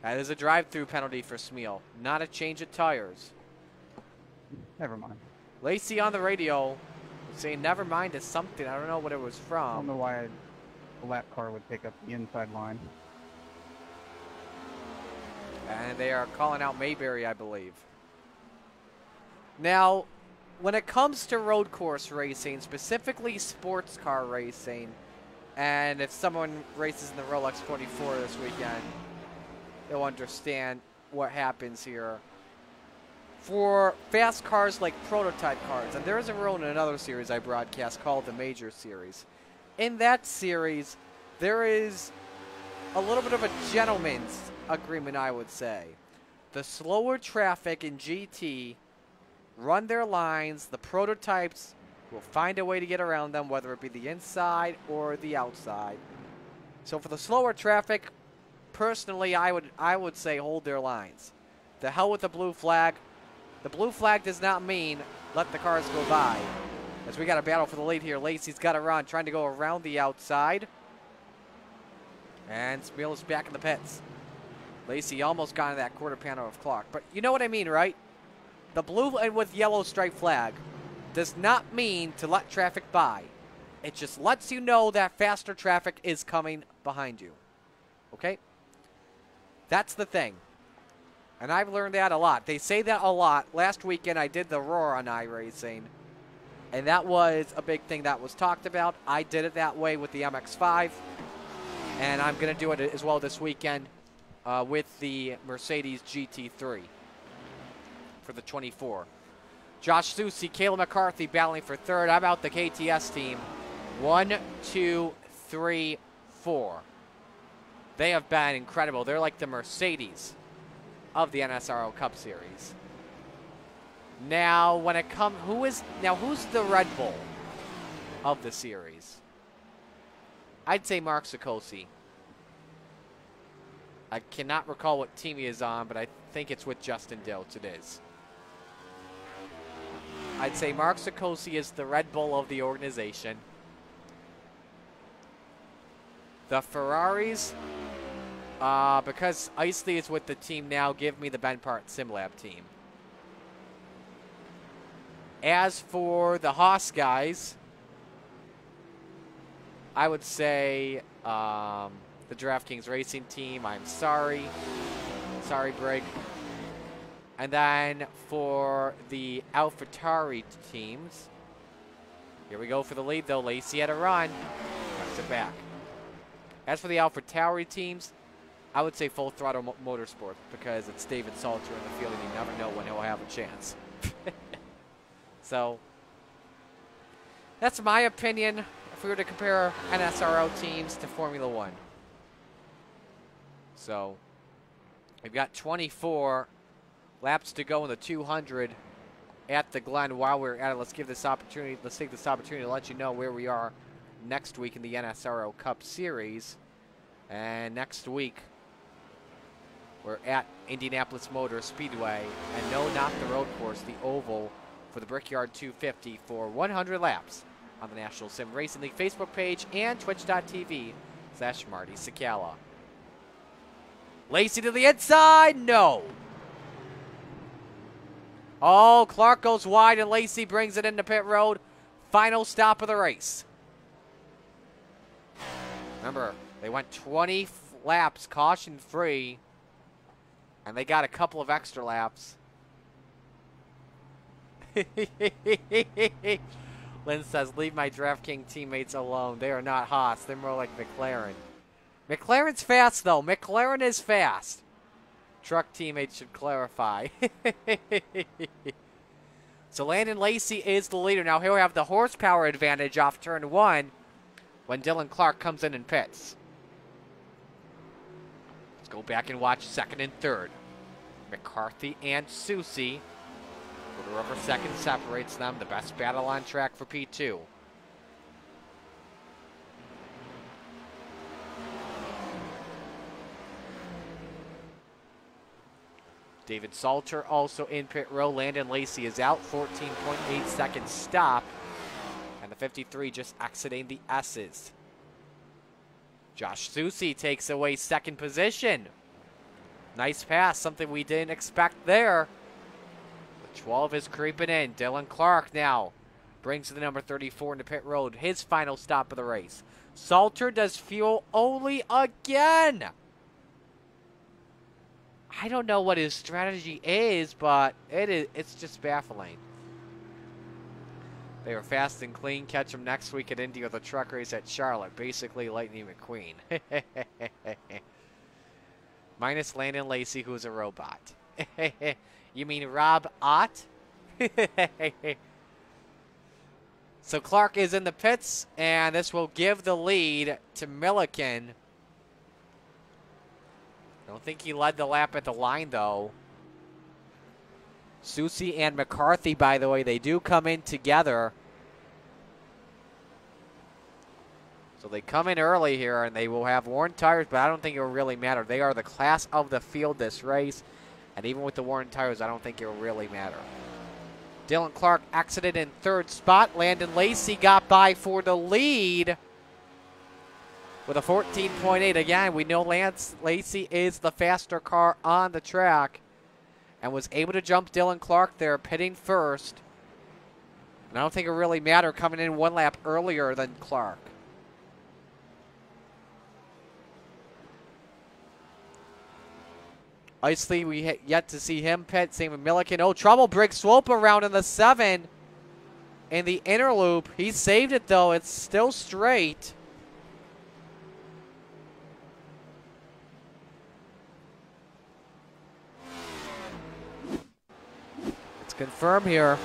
That is a drive-through penalty for Smeal, not a change of tires. Never mind. Lacey on the radio saying never mind is something. I don't know what it was from. I don't know why a lap car would pick up the inside line. And they are calling out Mayberry, I believe. Now, when it comes to road course racing, specifically sports car racing, and if someone races in the Rolex 44 this weekend, they'll understand what happens here. For fast cars like prototype cars, and there is a rule in another series I broadcast called the Major Series. In that series, there is a little bit of a gentleman's agreement, I would say. The slower traffic in GT run their lines, the prototypes will find a way to get around them, whether it be the inside or the outside. So for the slower traffic, personally, I would I would say hold their lines. The hell with the blue flag. The blue flag does not mean let the cars go by. As we got a battle for the lead here. Lacey's got a run, trying to go around the outside. And Smeal is back in the pits. Lacey almost got into that quarter panel of Clark. But you know what I mean, right? The blue and with yellow stripe flag does not mean to let traffic by. It just lets you know that faster traffic is coming behind you. Okay? That's the thing. And I've learned that a lot. They say that a lot. Last weekend I did the roar on iRacing. And that was a big thing that was talked about. I did it that way with the MX-5. And I'm going to do it as well this weekend uh, with the Mercedes GT3 for the 24. Josh Susie, Kayla McCarthy battling for third. I'm out the KTS team. One, two, three, four. They have been incredible. They're like the Mercedes of the NSRO Cup Series. Now, when it comes, who is now? Who's the Red Bull of the series? I'd say Mark Sikosi. I cannot recall what team he is on, but I think it's with Justin Diltz. It is. I'd say Mark Sikosi is the Red Bull of the organization. The Ferraris, uh, because Isley is with the team now, give me the Ben Part SimLab team. As for the Haas guys, I would say um, the DraftKings Racing team. I'm sorry. Sorry, Brig. And then for the AlphaTauri teams, here we go for the lead, though. Lacey had a run. Cuts it back. As for the AlphaTauri teams, I would say full throttle mo motorsport because it's David Salter in the field and you never know when he'll have a chance. so, that's my opinion if we were to compare NSRO teams to Formula One. So, we've got 24 laps to go in the 200 at the Glen. While we're at it, let's give this opportunity, let's take this opportunity to let you know where we are next week in the NSRO Cup Series. And next week, we're at Indianapolis Motor Speedway. And no, not the road course, the oval for the Brickyard 250 for 100 laps on the National Sim Racing League Facebook page and twitch.tv slash Marty Sakala. Lacey to the inside. No. Oh, Clark goes wide and Lacey brings it into pit road. Final stop of the race. Remember, they went 20 laps caution free, and they got a couple of extra laps. Lynn says, leave my DraftKings teammates alone. They are not Haas. They're more like McLaren. McLaren's fast, though. McLaren is fast. Truck teammates should clarify. so Landon Lacey is the leader. Now he'll have the horsepower advantage off turn one when Dylan Clark comes in and pits. Go back and watch second and third. McCarthy and Susie. Whatever second separates them, the best battle on track for P2. David Salter also in pit row. Landon Lacey is out. 14.8 seconds stop. And the 53 just exiting the S's. Josh Susie takes away second position. Nice pass, something we didn't expect there. The 12 is creeping in. Dylan Clark now brings the number 34 into pit road. His final stop of the race. Salter does fuel only again. I don't know what his strategy is, but it is it's just baffling. They were fast and clean. Catch them next week at Indy or the truck race at Charlotte. Basically, Lightning McQueen. Minus Landon Lacey, who's a robot. you mean Rob Ott? so Clark is in the pits, and this will give the lead to Milliken. I don't think he led the lap at the line, though. Susie and McCarthy, by the way, they do come in together. So they come in early here, and they will have worn tires, but I don't think it will really matter. They are the class of the field this race, and even with the worn tires, I don't think it will really matter. Dylan Clark exited in third spot. Landon Lacey got by for the lead with a 14.8. Again, we know Lance Lacey is the faster car on the track and was able to jump Dylan Clark there, pitting first. And I don't think it really mattered coming in one lap earlier than Clark. Isley, we yet to see him pit. Same with Milliken. Oh, trouble. Brig Swope around in the seven. In the inner loop. He saved it, though. It's still straight. Confirm here.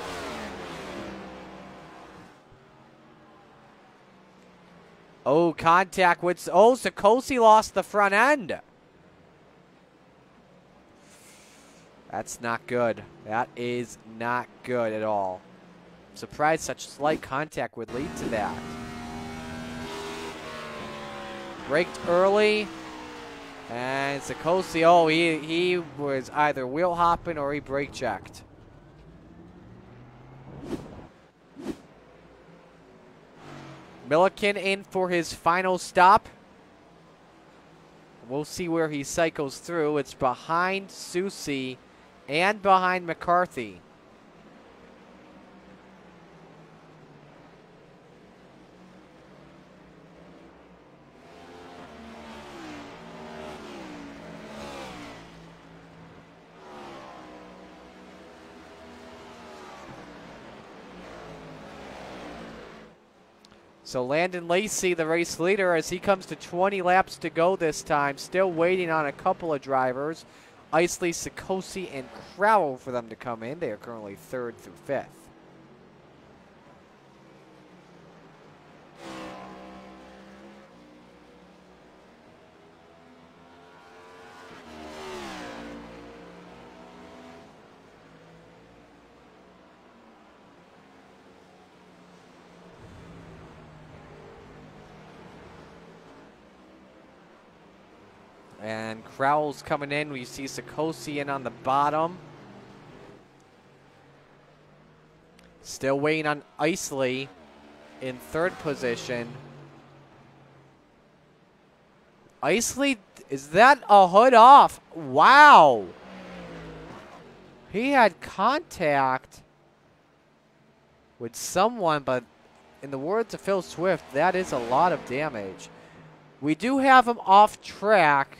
Oh, contact with... Oh, Sikosi lost the front end. That's not good. That is not good at all. I'm surprised such slight contact would lead to that. Braked early. And Sikosi, oh, he, he was either wheel hopping or he brake checked. Milliken in for his final stop. We'll see where he cycles through. It's behind Susie and behind McCarthy. So Landon Lacey, the race leader, as he comes to 20 laps to go this time, still waiting on a couple of drivers. Isley, Sikosi, and Crowell for them to come in. They are currently third through fifth. And Crowell's coming in. We see Sikosi in on the bottom. Still waiting on Isley in third position. Isley, is that a hood off? Wow. He had contact with someone, but in the words of Phil Swift, that is a lot of damage. We do have him off track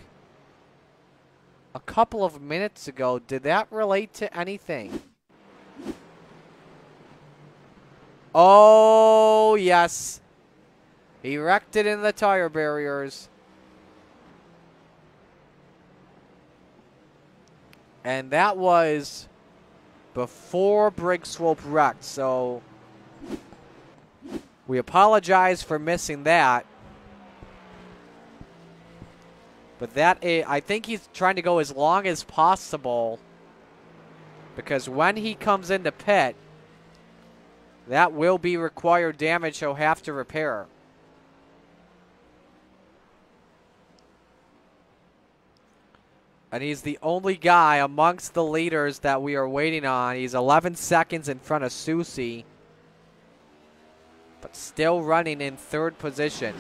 a couple of minutes ago. Did that relate to anything? Oh, yes. He wrecked it in the tire barriers. And that was before Brig Swope wrecked, so we apologize for missing that. But that is, I think he's trying to go as long as possible because when he comes into pit, that will be required damage he'll have to repair. And he's the only guy amongst the leaders that we are waiting on. He's 11 seconds in front of Susie, but still running in third position.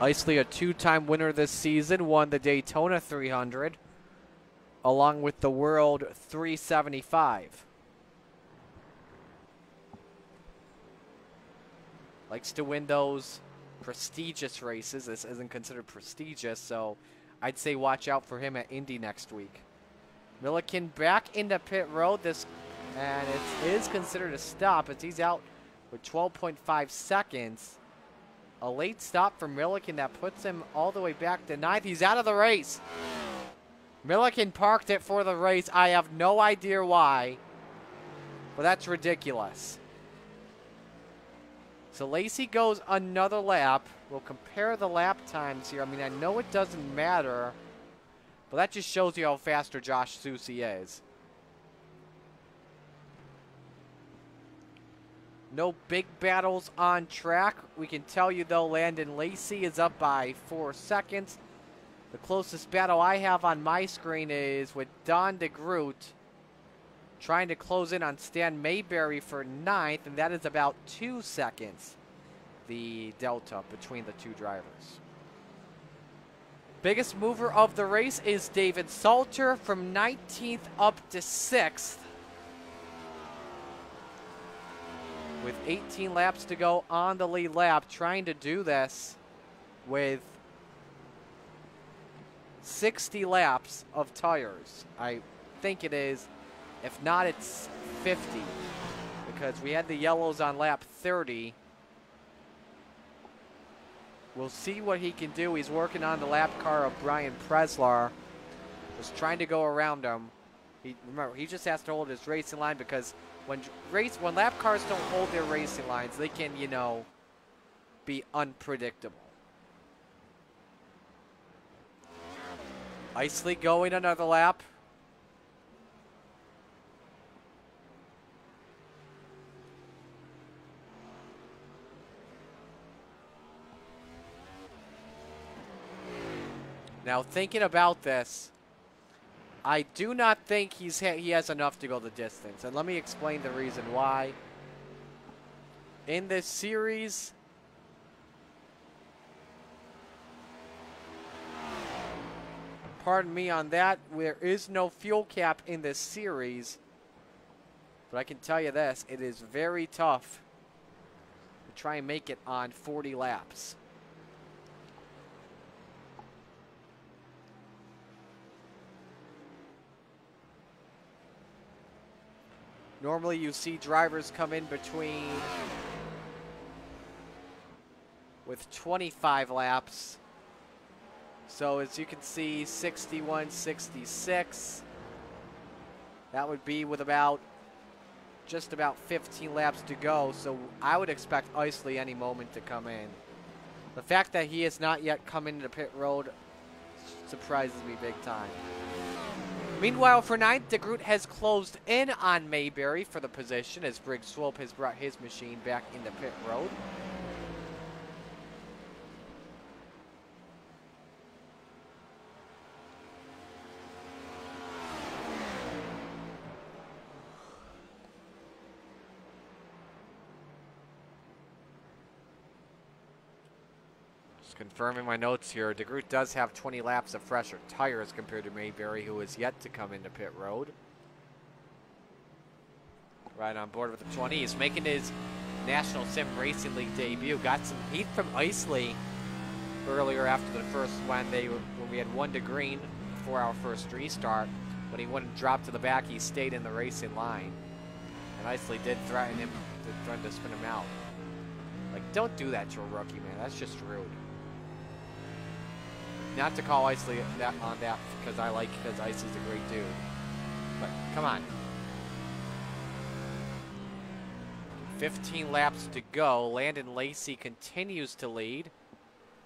Isley, a two-time winner this season, won the Daytona 300 along with the World 375. Likes to win those prestigious races. This isn't considered prestigious, so I'd say watch out for him at Indy next week. Milliken back into pit road. This and it is considered a stop as he's out with 12.5 seconds. A late stop from Milliken that puts him all the way back to ninth. He's out of the race. Milliken parked it for the race. I have no idea why. But that's ridiculous. So Lacey goes another lap. We'll compare the lap times here. I mean, I know it doesn't matter. But that just shows you how faster Josh Susie is. No big battles on track. We can tell you, though, Landon Lacey is up by four seconds. The closest battle I have on my screen is with Don DeGroot trying to close in on Stan Mayberry for ninth, and that is about two seconds, the delta between the two drivers. Biggest mover of the race is David Salter from 19th up to 6th. With 18 laps to go on the lead lap, trying to do this with 60 laps of tires. I think it is. If not, it's 50 because we had the yellows on lap 30. We'll see what he can do. He's working on the lap car of Brian Preslar. Was trying to go around him. He remember he just has to hold his racing line because when race when lap cars don't hold their racing lines, they can, you know, be unpredictable. Isley going another lap. Now thinking about this, I do not think he's ha he has enough to go the distance. And let me explain the reason why. In this series, pardon me on that, there is no fuel cap in this series. But I can tell you this, it is very tough to try and make it on 40 laps. Normally you see drivers come in between with 25 laps. So as you can see, 61, 66. That would be with about just about 15 laps to go. So I would expect Isley any moment to come in. The fact that he has not yet come into pit road surprises me big time. Meanwhile, for ninth, DeGroot has closed in on Mayberry for the position as Brig Swope has brought his machine back into pit road. Confirming my notes here, DeGroot does have 20 laps of fresher tires compared to Mayberry, who is yet to come into pit road. Right on board with the 20. He's making his National Sim Racing League debut. Got some heat from Isley earlier after the first when they when we had one to green before our first restart. When he wouldn't drop to the back, he stayed in the racing line. And Isley did threaten him to threaten to spin him out. Like, don't do that to a rookie, man. That's just rude. Not to call Isley that on that because I like because Isley's a great dude. But come on. 15 laps to go. Landon Lacey continues to lead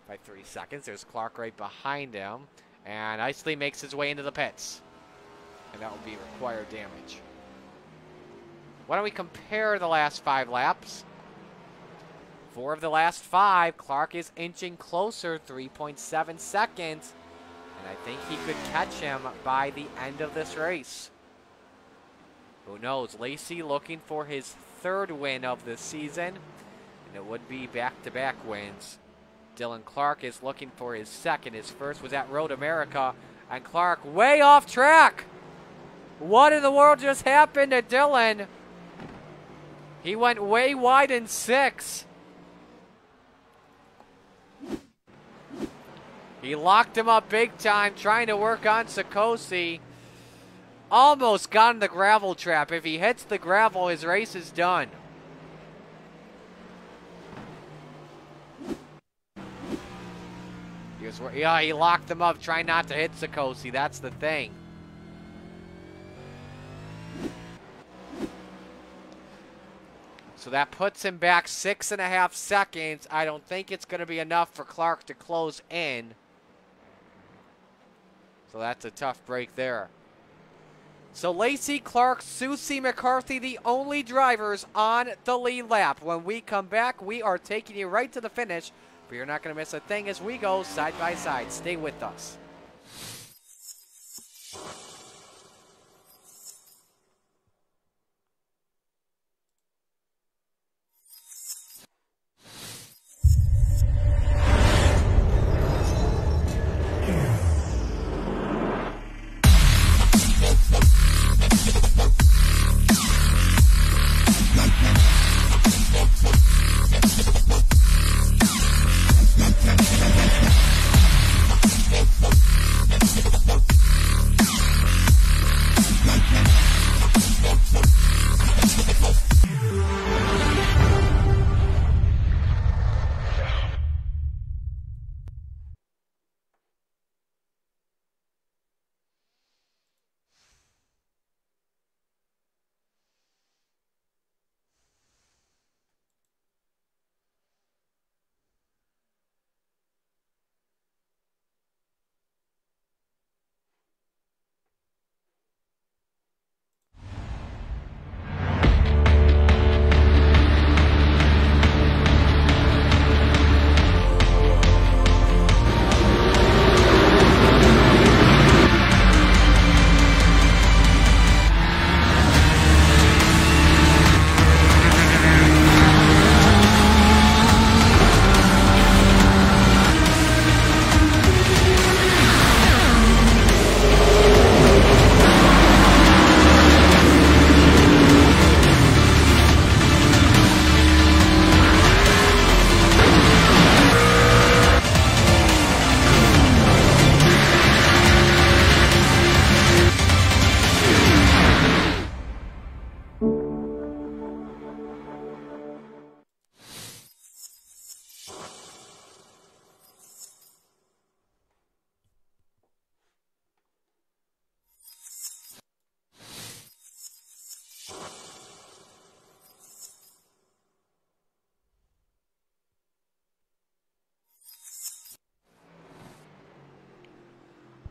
by three seconds. There's Clark right behind him. And Isley makes his way into the pits. And that will be required damage. Why don't we compare the last five laps? Four of the last five, Clark is inching closer, 3.7 seconds. And I think he could catch him by the end of this race. Who knows? Lacey looking for his third win of the season. And it would be back-to-back -back wins. Dylan Clark is looking for his second. His first was at Road America. And Clark way off track. What in the world just happened to Dylan? He went way wide in six. He locked him up big time, trying to work on Sakosi. Almost got in the gravel trap. If he hits the gravel, his race is done. He was, yeah, he locked him up, trying not to hit Sakosi. That's the thing. So that puts him back six and a half seconds. I don't think it's going to be enough for Clark to close in. So that's a tough break there. So Lacey, Clark, Susie, McCarthy, the only drivers on the lead lap. When we come back, we are taking you right to the finish. But you're not going to miss a thing as we go side by side. Stay with us.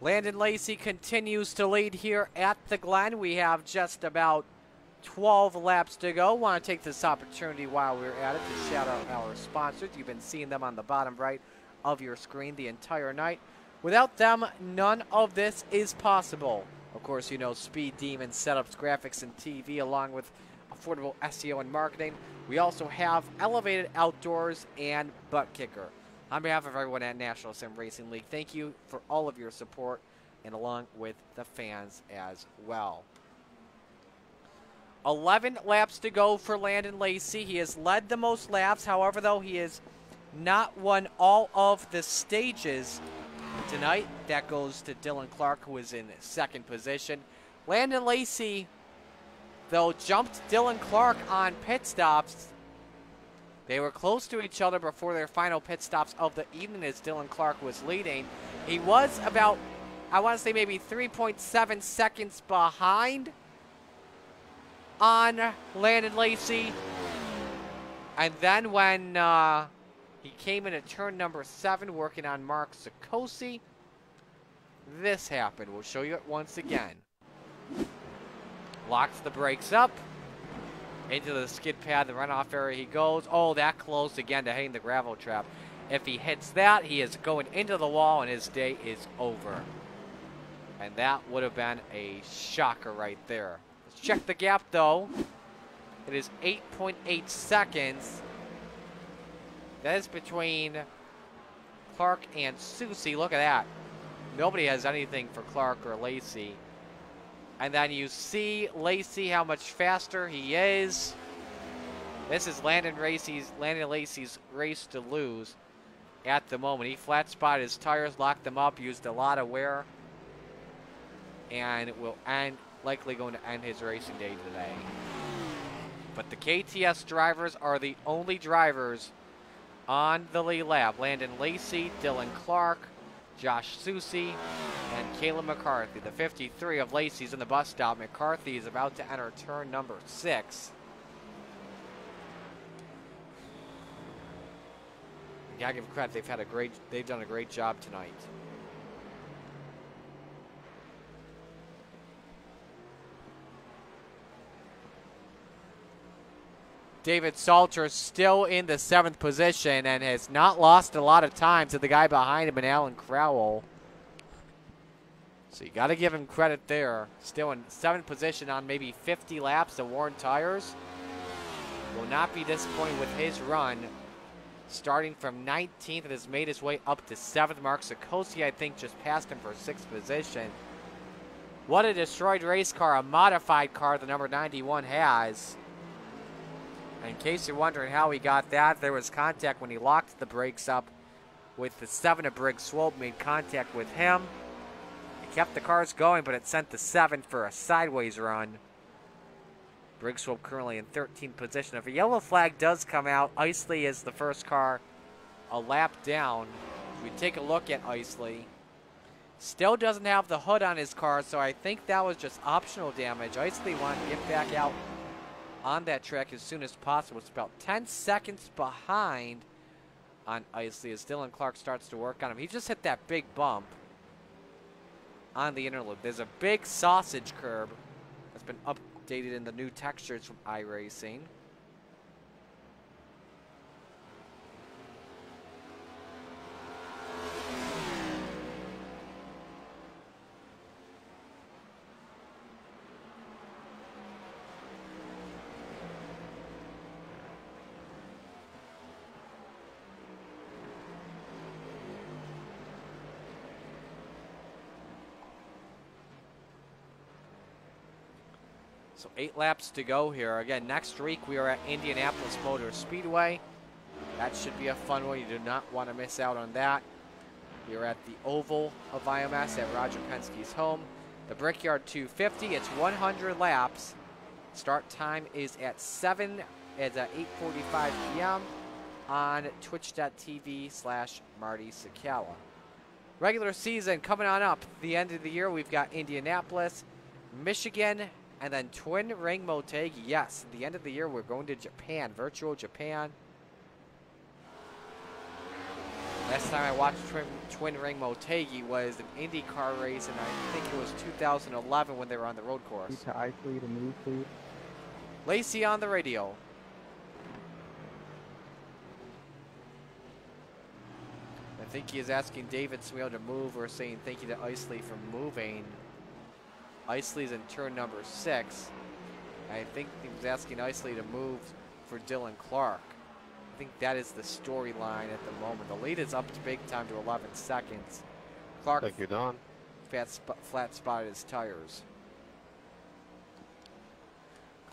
Landon Lacey continues to lead here at the Glen. We have just about 12 laps to go. Want to take this opportunity while we're at it to shout out our sponsors. You've been seeing them on the bottom right of your screen the entire night. Without them, none of this is possible. Of course, you know Speed Demon Setups, Graphics, and TV, along with affordable SEO and marketing. We also have Elevated Outdoors and ButtKicker. On behalf of everyone at National Sim Racing League, thank you for all of your support and along with the fans as well. 11 laps to go for Landon Lacey. He has led the most laps. However, though, he has not won all of the stages tonight. That goes to Dylan Clark, who is in second position. Landon Lacey, though, jumped Dylan Clark on pit stops. They were close to each other before their final pit stops of the evening as Dylan Clark was leading. He was about, I want to say maybe 3.7 seconds behind on Landon Lacey. And then when uh, he came in at turn number seven, working on Mark Sakosi, this happened. We'll show you it once again. Locks the brakes up. Into the skid pad, the runoff area he goes. Oh, that close again to hitting the gravel trap. If he hits that, he is going into the wall and his day is over. And that would have been a shocker right there. Let's check the gap though. It is 8.8 .8 seconds. That is between Clark and Susie. Look at that. Nobody has anything for Clark or Lacey. And then you see Lacey how much faster he is. This is Landon Lacey's Landon Lacey's race to lose at the moment. He flat spotted his tires, locked them up, used a lot of wear, and it will end likely going to end his racing day today. But the KTS drivers are the only drivers on the lead lap. Landon Lacey, Dylan Clark, Josh Susie, and Kayla McCarthy. The 53 of Lacey's in the bus stop. McCarthy is about to enter turn number six. gotta give credit. They've had a great. They've done a great job tonight. David Salter still in the seventh position and has not lost a lot of time to the guy behind him and Alan Crowell. So you got to give him credit there. Still in seventh position on maybe 50 laps of worn tires. Will not be disappointed with his run. Starting from 19th and has made his way up to 7th. Mark Sikosi, I think, just passed him for 6th position. What a destroyed race car, a modified car the number 91 has. In case you're wondering how he got that, there was contact when he locked the brakes up with the 7 of Brig Swope, made contact with him. It kept the cars going, but it sent the 7 for a sideways run. Brig Swope currently in 13th position. If a yellow flag does come out, Isley is the first car a lap down. We take a look at Isley, still doesn't have the hood on his car, so I think that was just optional damage. Isley wanted to get back out on that track as soon as possible. It's about 10 seconds behind on Isley as Dylan Clark starts to work on him. He just hit that big bump on the inner loop. There's a big sausage curb that's been updated in the new textures from iRacing. So eight laps to go here. Again, next week we are at Indianapolis Motor Speedway. That should be a fun one. You do not want to miss out on that. We are at the Oval of IMS at Roger Penske's home. The Brickyard 250, it's 100 laps. Start time is at 7, it's at uh, 8.45 p.m. on twitch.tv slash Marty Sakala. Regular season coming on up. The end of the year, we've got Indianapolis, Michigan, and then Twin Ring Motegi. Yes, at the end of the year, we're going to Japan, virtual Japan. Last time I watched Twin, Twin Ring Motegi was an IndyCar race, and I think it was 2011 when they were on the road course. To Isley to move, please. Lacey on the radio. I think he is asking David Smeal to move or saying thank you to Isley for moving. Isley's in turn number six. I think he was asking Isley to move for Dylan Clark. I think that is the storyline at the moment. The lead is up to big time to 11 seconds. Clark Thank you, Don. flat, sp- flat spotted his tires.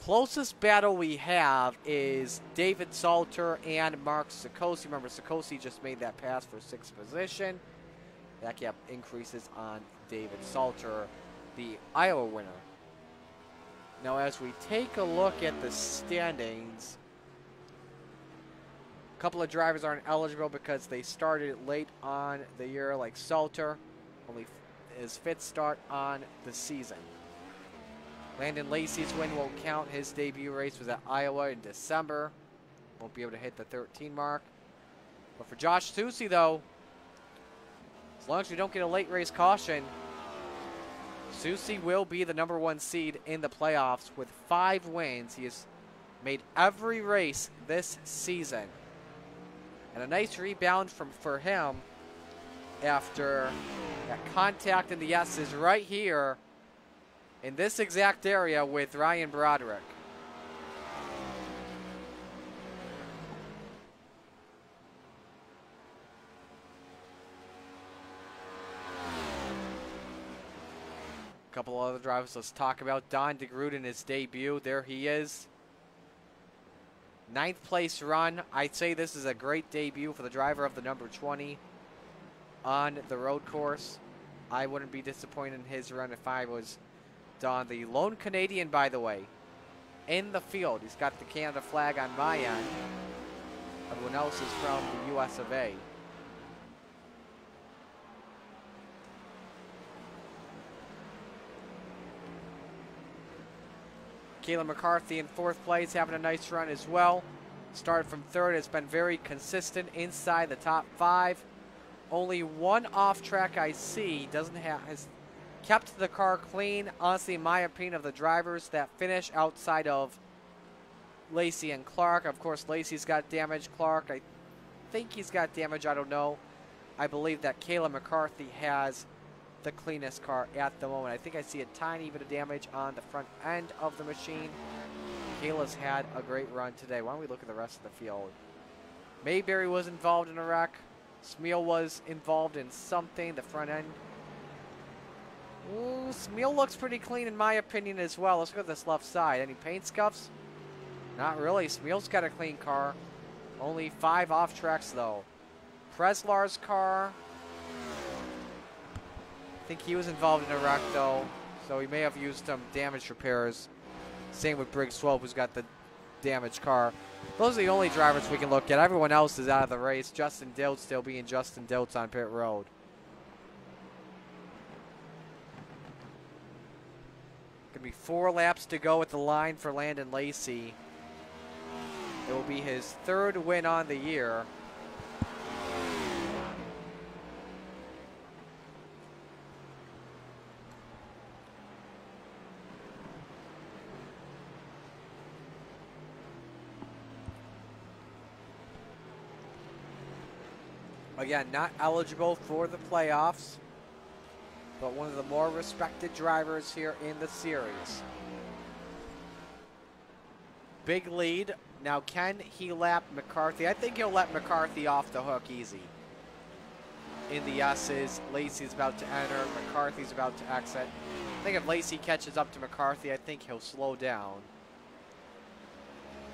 Closest battle we have is David Salter and Mark Sikosi. Remember, Sikosi just made that pass for sixth position. That gap increases on David Salter, the Iowa winner. Now, as we take a look at the standings, a couple of drivers aren't eligible because they started late on the year, like Salter, only his fifth start on the season. Landon Lacey's win won't count. His debut race was at Iowa in December. Won't be able to hit the 13 mark. But for Josh Susie, though, as long as we don't get a late race caution, Susie will be the number one seed in the playoffs with five wins. He has made every race this season. And a nice rebound from for him after that contact in the S's right here in this exact area with Ryan Broderick. A couple other drivers let's talk about. Don DeGroot in his debut. There he is. Ninth place run. I'd say this is a great debut for the driver of the number 20 on the road course. I wouldn't be disappointed in his run if I was Don. The lone Canadian, by the way, in the field. He's got the Canada flag on my end. Everyone else is from the US of A. Kayla McCarthy in fourth place, having a nice run as well. Started from third, has been very consistent inside the top five. Only one off track I see doesn't have has kept the car clean. Honestly, in my opinion, of the drivers that finish outside of Lacey and Clark. Of course, Lacey's got damage. Clark, I think he's got damage. I don't know. I believe that Kayla McCarthy has the cleanest car at the moment. I think I see a tiny bit of damage on the front end of the machine. Kayla's had a great run today. Why don't we look at the rest of the field? Mayberry was involved in a wreck. Smeal was involved in something, the front end. Ooh, Smeal looks pretty clean in my opinion as well. Let's look at this left side. Any paint scuffs? Not really. Smeal's got a clean car. Only five off tracks though. Preslar's car. I think he was involved in a wreck though, so he may have used some damage repairs. Same with Briggs 12, who's got the damaged car. Those are the only drivers we can look at. Everyone else is out of the race. Justin Diltz still being Justin Diltz on pit road. Gonna be four laps to go at the line for Landon Lacey. It will be his third win on the year. Again, not eligible for the playoffs, but one of the more respected drivers here in the series. Big lead. Now, can he lap McCarthy? I think he'll let McCarthy off the hook easy. In the S's, Lacey's about to enter, McCarthy's about to exit. I think if Lacey catches up to McCarthy, I think he'll slow down.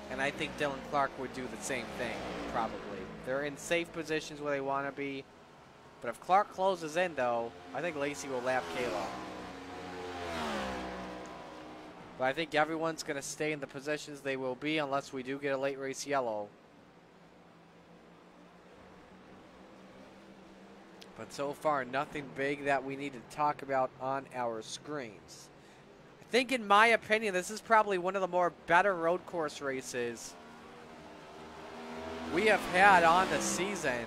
And I think Dylan Clark would do the same thing, probably. They're in safe positions where they want to be. But if Clark closes in, though, I think Lacey will lap Kayla. But I think everyone's going to stay in the positions they will be unless we do get a late race yellow. But so far, nothing big that we need to talk about on our screens. I think, in my opinion, this is probably one of the more better road course races we have had on the season.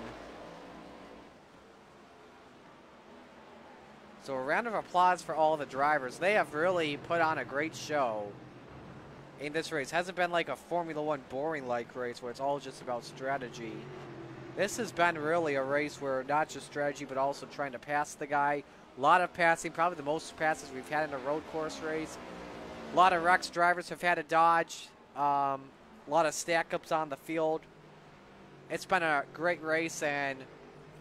So a round of applause for all the drivers. They have really put on a great show in this race. Hasn't been like a Formula One boring like race where it's all just about strategy. This has been really a race where not just strategy but also trying to pass the guy. A lot of passing, probably the most passes we've had in a road course race. A lot of wrecks drivers have had to dodge. Um, a lot of stack ups on the field. It's been a great race, and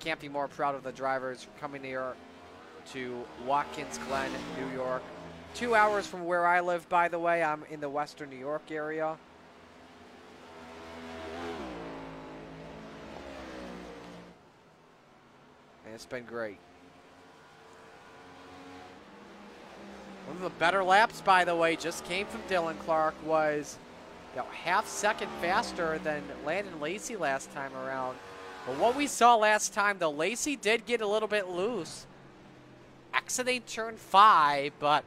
can't be more proud of the drivers coming here to Watkins Glen, New York. Two hours from where I live, by the way. I'm in the Western New York area. And it's been great. One of the better laps, by the way, just came from Dylan Clark, was about half second faster than Landon Lacey last time around. But what we saw last time, though, Lacey did get a little bit loose. Exiting turn five, but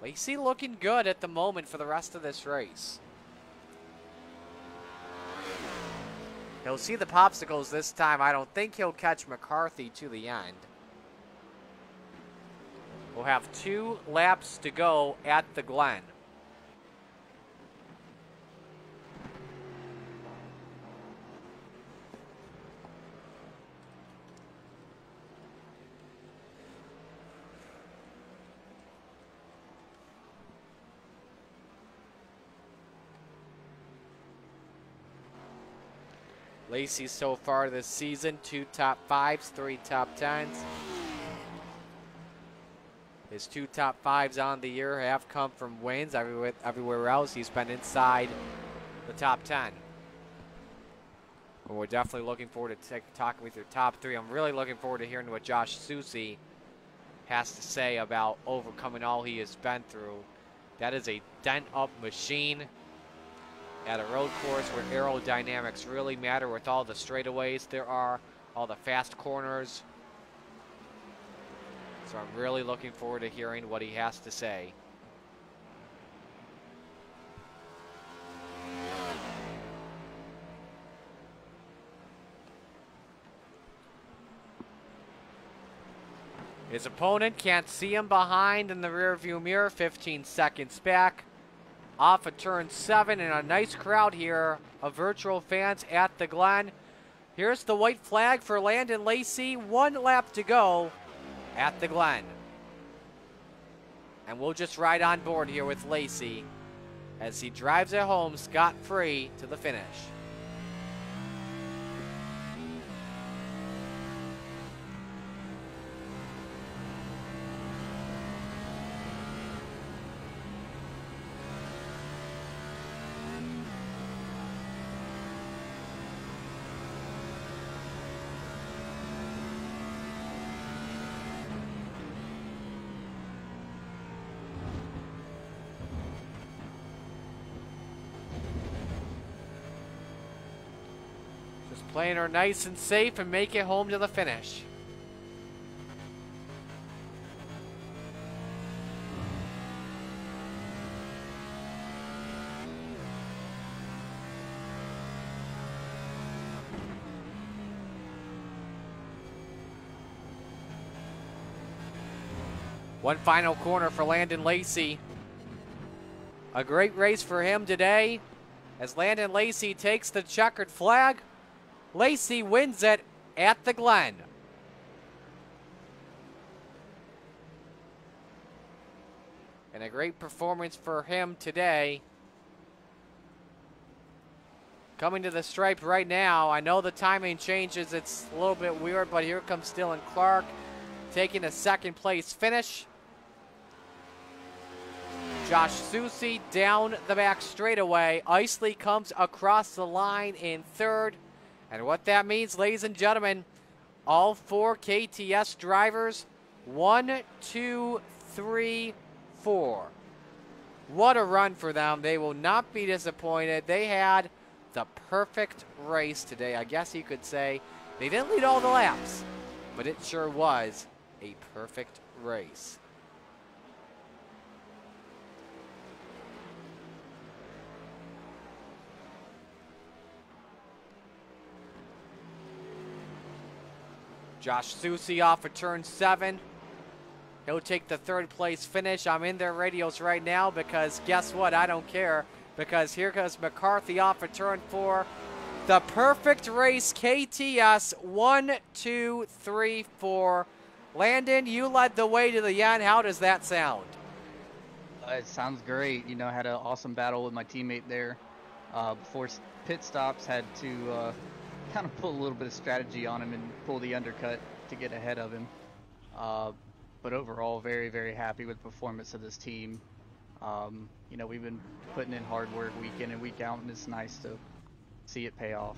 Lacey looking good at the moment for the rest of this race. He'll see the popsicles this time. I don't think he'll catch McCarthy to the end. We'll have two laps to go at the Glen. Lacey so far this season, two top fives, three top tens. His two top fives on the year have come from wins. Everywhere, everywhere else, he's been inside the top 10. But we're definitely looking forward to talking with your top three. I'm really looking forward to hearing what Josh Susie has to say about overcoming all he has been through. That is a dent up machine at a road course where aerodynamics really matter with all the straightaways there are, all the fast corners. So I'm really looking forward to hearing what he has to say. His opponent can't see him behind in the rearview mirror, 15 seconds back off of turn seven and a nice crowd here of virtual fans at the Glen. Here's the white flag for Landon Lacey. One lap to go at the Glen. And we'll just ride on board here with Lacey as he drives it home scot-free to the finish. Her nice and safe and make it home to the finish. One final corner for Landon Lacey. A great race for him today as Landon Lacey takes the checkered flag. Lacey wins it at the Glen. And a great performance for him today. Coming to the stripe right now. I know the timing changes. It's a little bit weird, but here comes Dylan Clark taking a second place finish. Josh Susie down the back straightaway. Isley comes across the line in third. And what that means, ladies and gentlemen, all four KTS drivers, one, two, three, four. What a run for them. They will not be disappointed. They had the perfect race today. I guess you could say they didn't lead all the laps, but it sure was a perfect race. Josh Susie off of turn seven. He'll take the third place finish. I'm in their radios right now because guess what? I don't care because here goes McCarthy off of turn four. The perfect race KTS one, two, three, four. Landon, you led the way to the end. How does that sound? Uh, it sounds great. You know, had an awesome battle with my teammate there. uh, before pit stops, had to uh, kind of pull a little bit of strategy on him and pull the undercut to get ahead of him. Uh, but overall, very, very happy with the performance of this team. Um, you know, we've been putting in hard work week in and week out, and it's nice to see it pay off.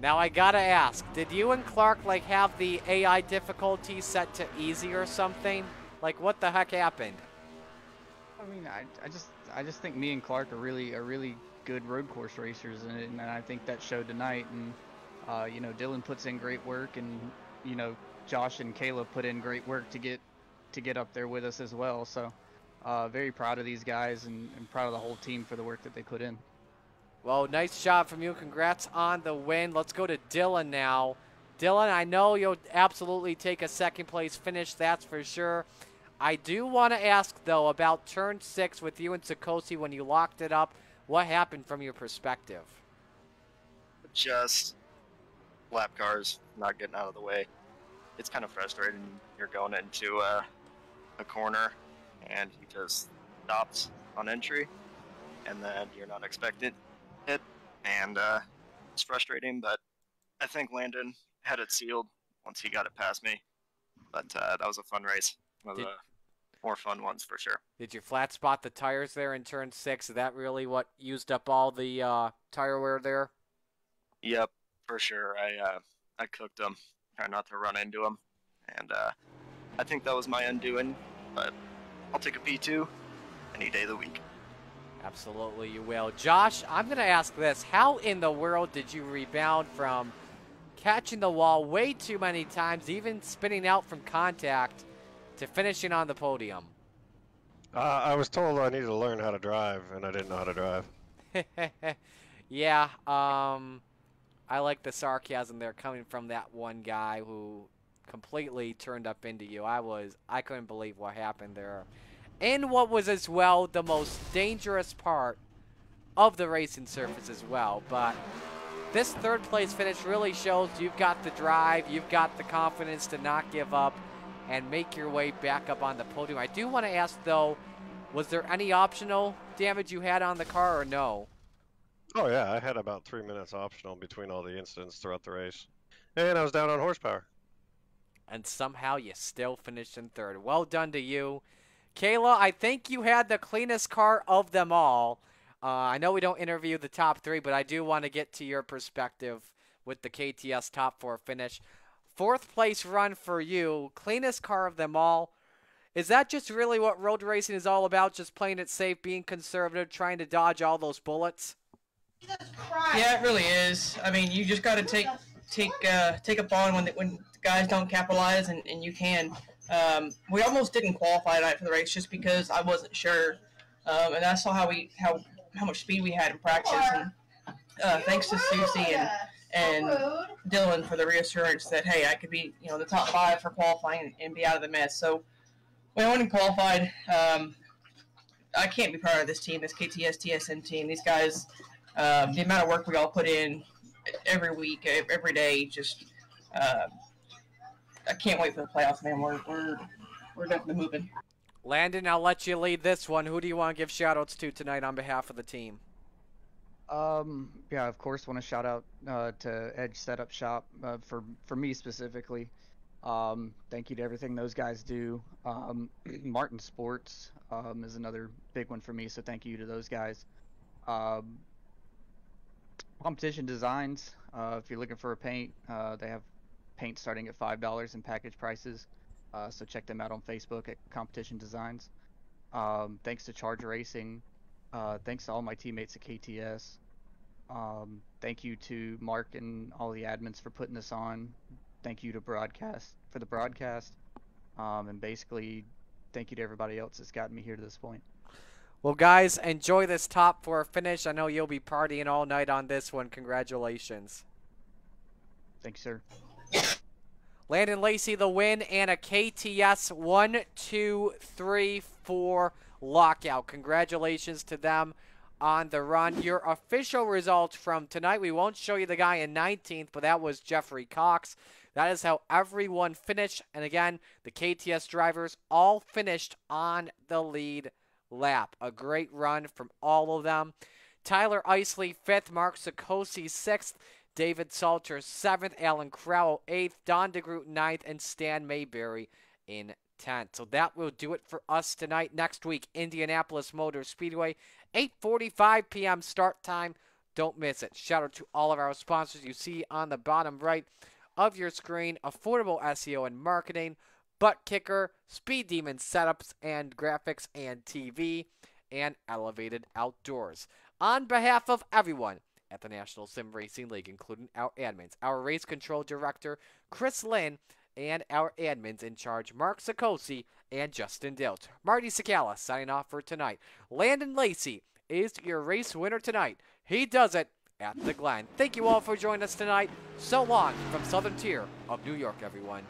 Now I gotta ask, did you and Clark like have the AI difficulty set to easy or something? Like what the heck happened? I mean, I, I just I just think me and Clark are really are really good road course racers, and, and I think that showed tonight. And uh, you know, Dylan puts in great work, and you know, Josh and Kayla put in great work to get to get up there with us as well. So uh, very proud of these guys and, and proud of the whole team for the work that they put in. Well, nice job from you. Congrats on the win. Let's go to Dylan now. Dylan, I know you'll absolutely take a second place finish, that's for sure. I do want to ask, though, about turn six with you and Sakosi when you locked it up. What happened from your perspective? Just lap cars not getting out of the way. It's kind of frustrating. You're going into a, a corner and he just stops on entry, and then you're not expected it, and uh, it's frustrating. But I think Landon had it sealed once he got it past me. But uh, that was a fun race. One of Did- the more fun ones for sure. Did you flat spot the tires there in turn six? Is that really what used up all the uh, tire wear there? Yep, for sure. I uh, I cooked them, trying not to run into them, and uh, I think that was my undoing. But I'll take a P2 any day of the week. Absolutely, you will. Josh, I'm going to ask this. How in the world did you rebound from catching the wall way too many times, even spinning out from contact, to finishing on the podium? Uh, I was told I needed to learn how to drive, and I didn't know how to drive. yeah, um, I like the sarcasm there coming from that one guy who completely turned up into you. I was, I couldn't believe what happened there. And what was as well the most dangerous part of the racing surface as well. But this third place finish really shows you've got the drive, you've got the confidence to not give up and make your way back up on the podium. I do want to ask though, was there any optional damage you had on the car or no? Oh yeah, I had about three minutes optional between all the incidents throughout the race, and I was down on horsepower. and somehow you still finished in third. Well done to you. Kayla, I think you had the cleanest car of them all. Uh, I know we don't interview the top three, but I do want to get to your perspective with the KTS top four finish. Fourth place run for you, cleanest car of them all. Is that just really what road racing is all about? Just playing it safe, being conservative, trying to dodge all those bullets? Yeah, it really is. I mean, you just got to take take uh, take up on when the, when guys don't capitalize, and, and you can. Um, we almost didn't qualify tonight for the race just because I wasn't sure, um, and I saw how we how how much speed we had in practice. And uh, thanks to Susie and and Dylan for the reassurance that hey, I could be you know the top five for qualifying and, and be out of the mess. So I went and qualified, um, I can't be proud of this team, this KTS TSN team. These guys um, the amount of work we all put in every week, every day, just uh, I can't wait for the playoffs, man. We're we're we're definitely moving. Landon, I'll let you lead this one. Who do you want to give shout outs to tonight on behalf of the team? Um, yeah, of course, want to shout out uh, to Edge Setup Shop uh, for for me specifically. Um, thank you to everything those guys do. Um, Martin Sports um, is another big one for me, so thank you to those guys. Um, competition Designs, uh, if you're looking for a paint, uh, they have paint starting at five dollars in package prices. Uh, so check them out on Facebook at Competition Designs. Um, thanks to Charge Racing. Uh, thanks to all my teammates at KTS. Um, thank you to Mark and all the admins for putting this on. Thank you to broadcast for the broadcast. Um, and basically, thank you to everybody else that's gotten me here to this point. Well, guys, enjoy this top four finish. I know you'll be partying all night on this one. Congratulations. Thanks, sir. Landon Lacey, the win, and a KTS one, two, three, four lockout. Congratulations to them on the run. Your official results from tonight, we won't show you the guy in 19th, but that was Jeffrey Cox. That is how everyone finished. And again, the KTS drivers all finished on the lead lap. A great run from all of them. Tyler Isley, fifth. Mark Sakosi, sixth. David Salter, seventh. Alan Crowell, eighth. Don DeGroot, ninth. And Stan Mayberry in 10th. So that will do it for us tonight. Next week, Indianapolis Motor Speedway, 8:45 p.m. start time. Don't miss it. Shout out to all of our sponsors you see on the bottom right of your screen: Affordable SEO and Marketing, ButtKicker, Speed Demon Setups and Graphics and TV, and Elevated Outdoors. On behalf of everyone at the National Sim Racing League, including our admins, our race control director, Chris Lynn, and our admins in charge, Mark Sikosi and Justin Diltz. Marty Sakala signing off for tonight. Landon Lacey is your race winner tonight. He does it at the Glen. Thank you all for joining us tonight. So long from Southern Tier of New York, everyone.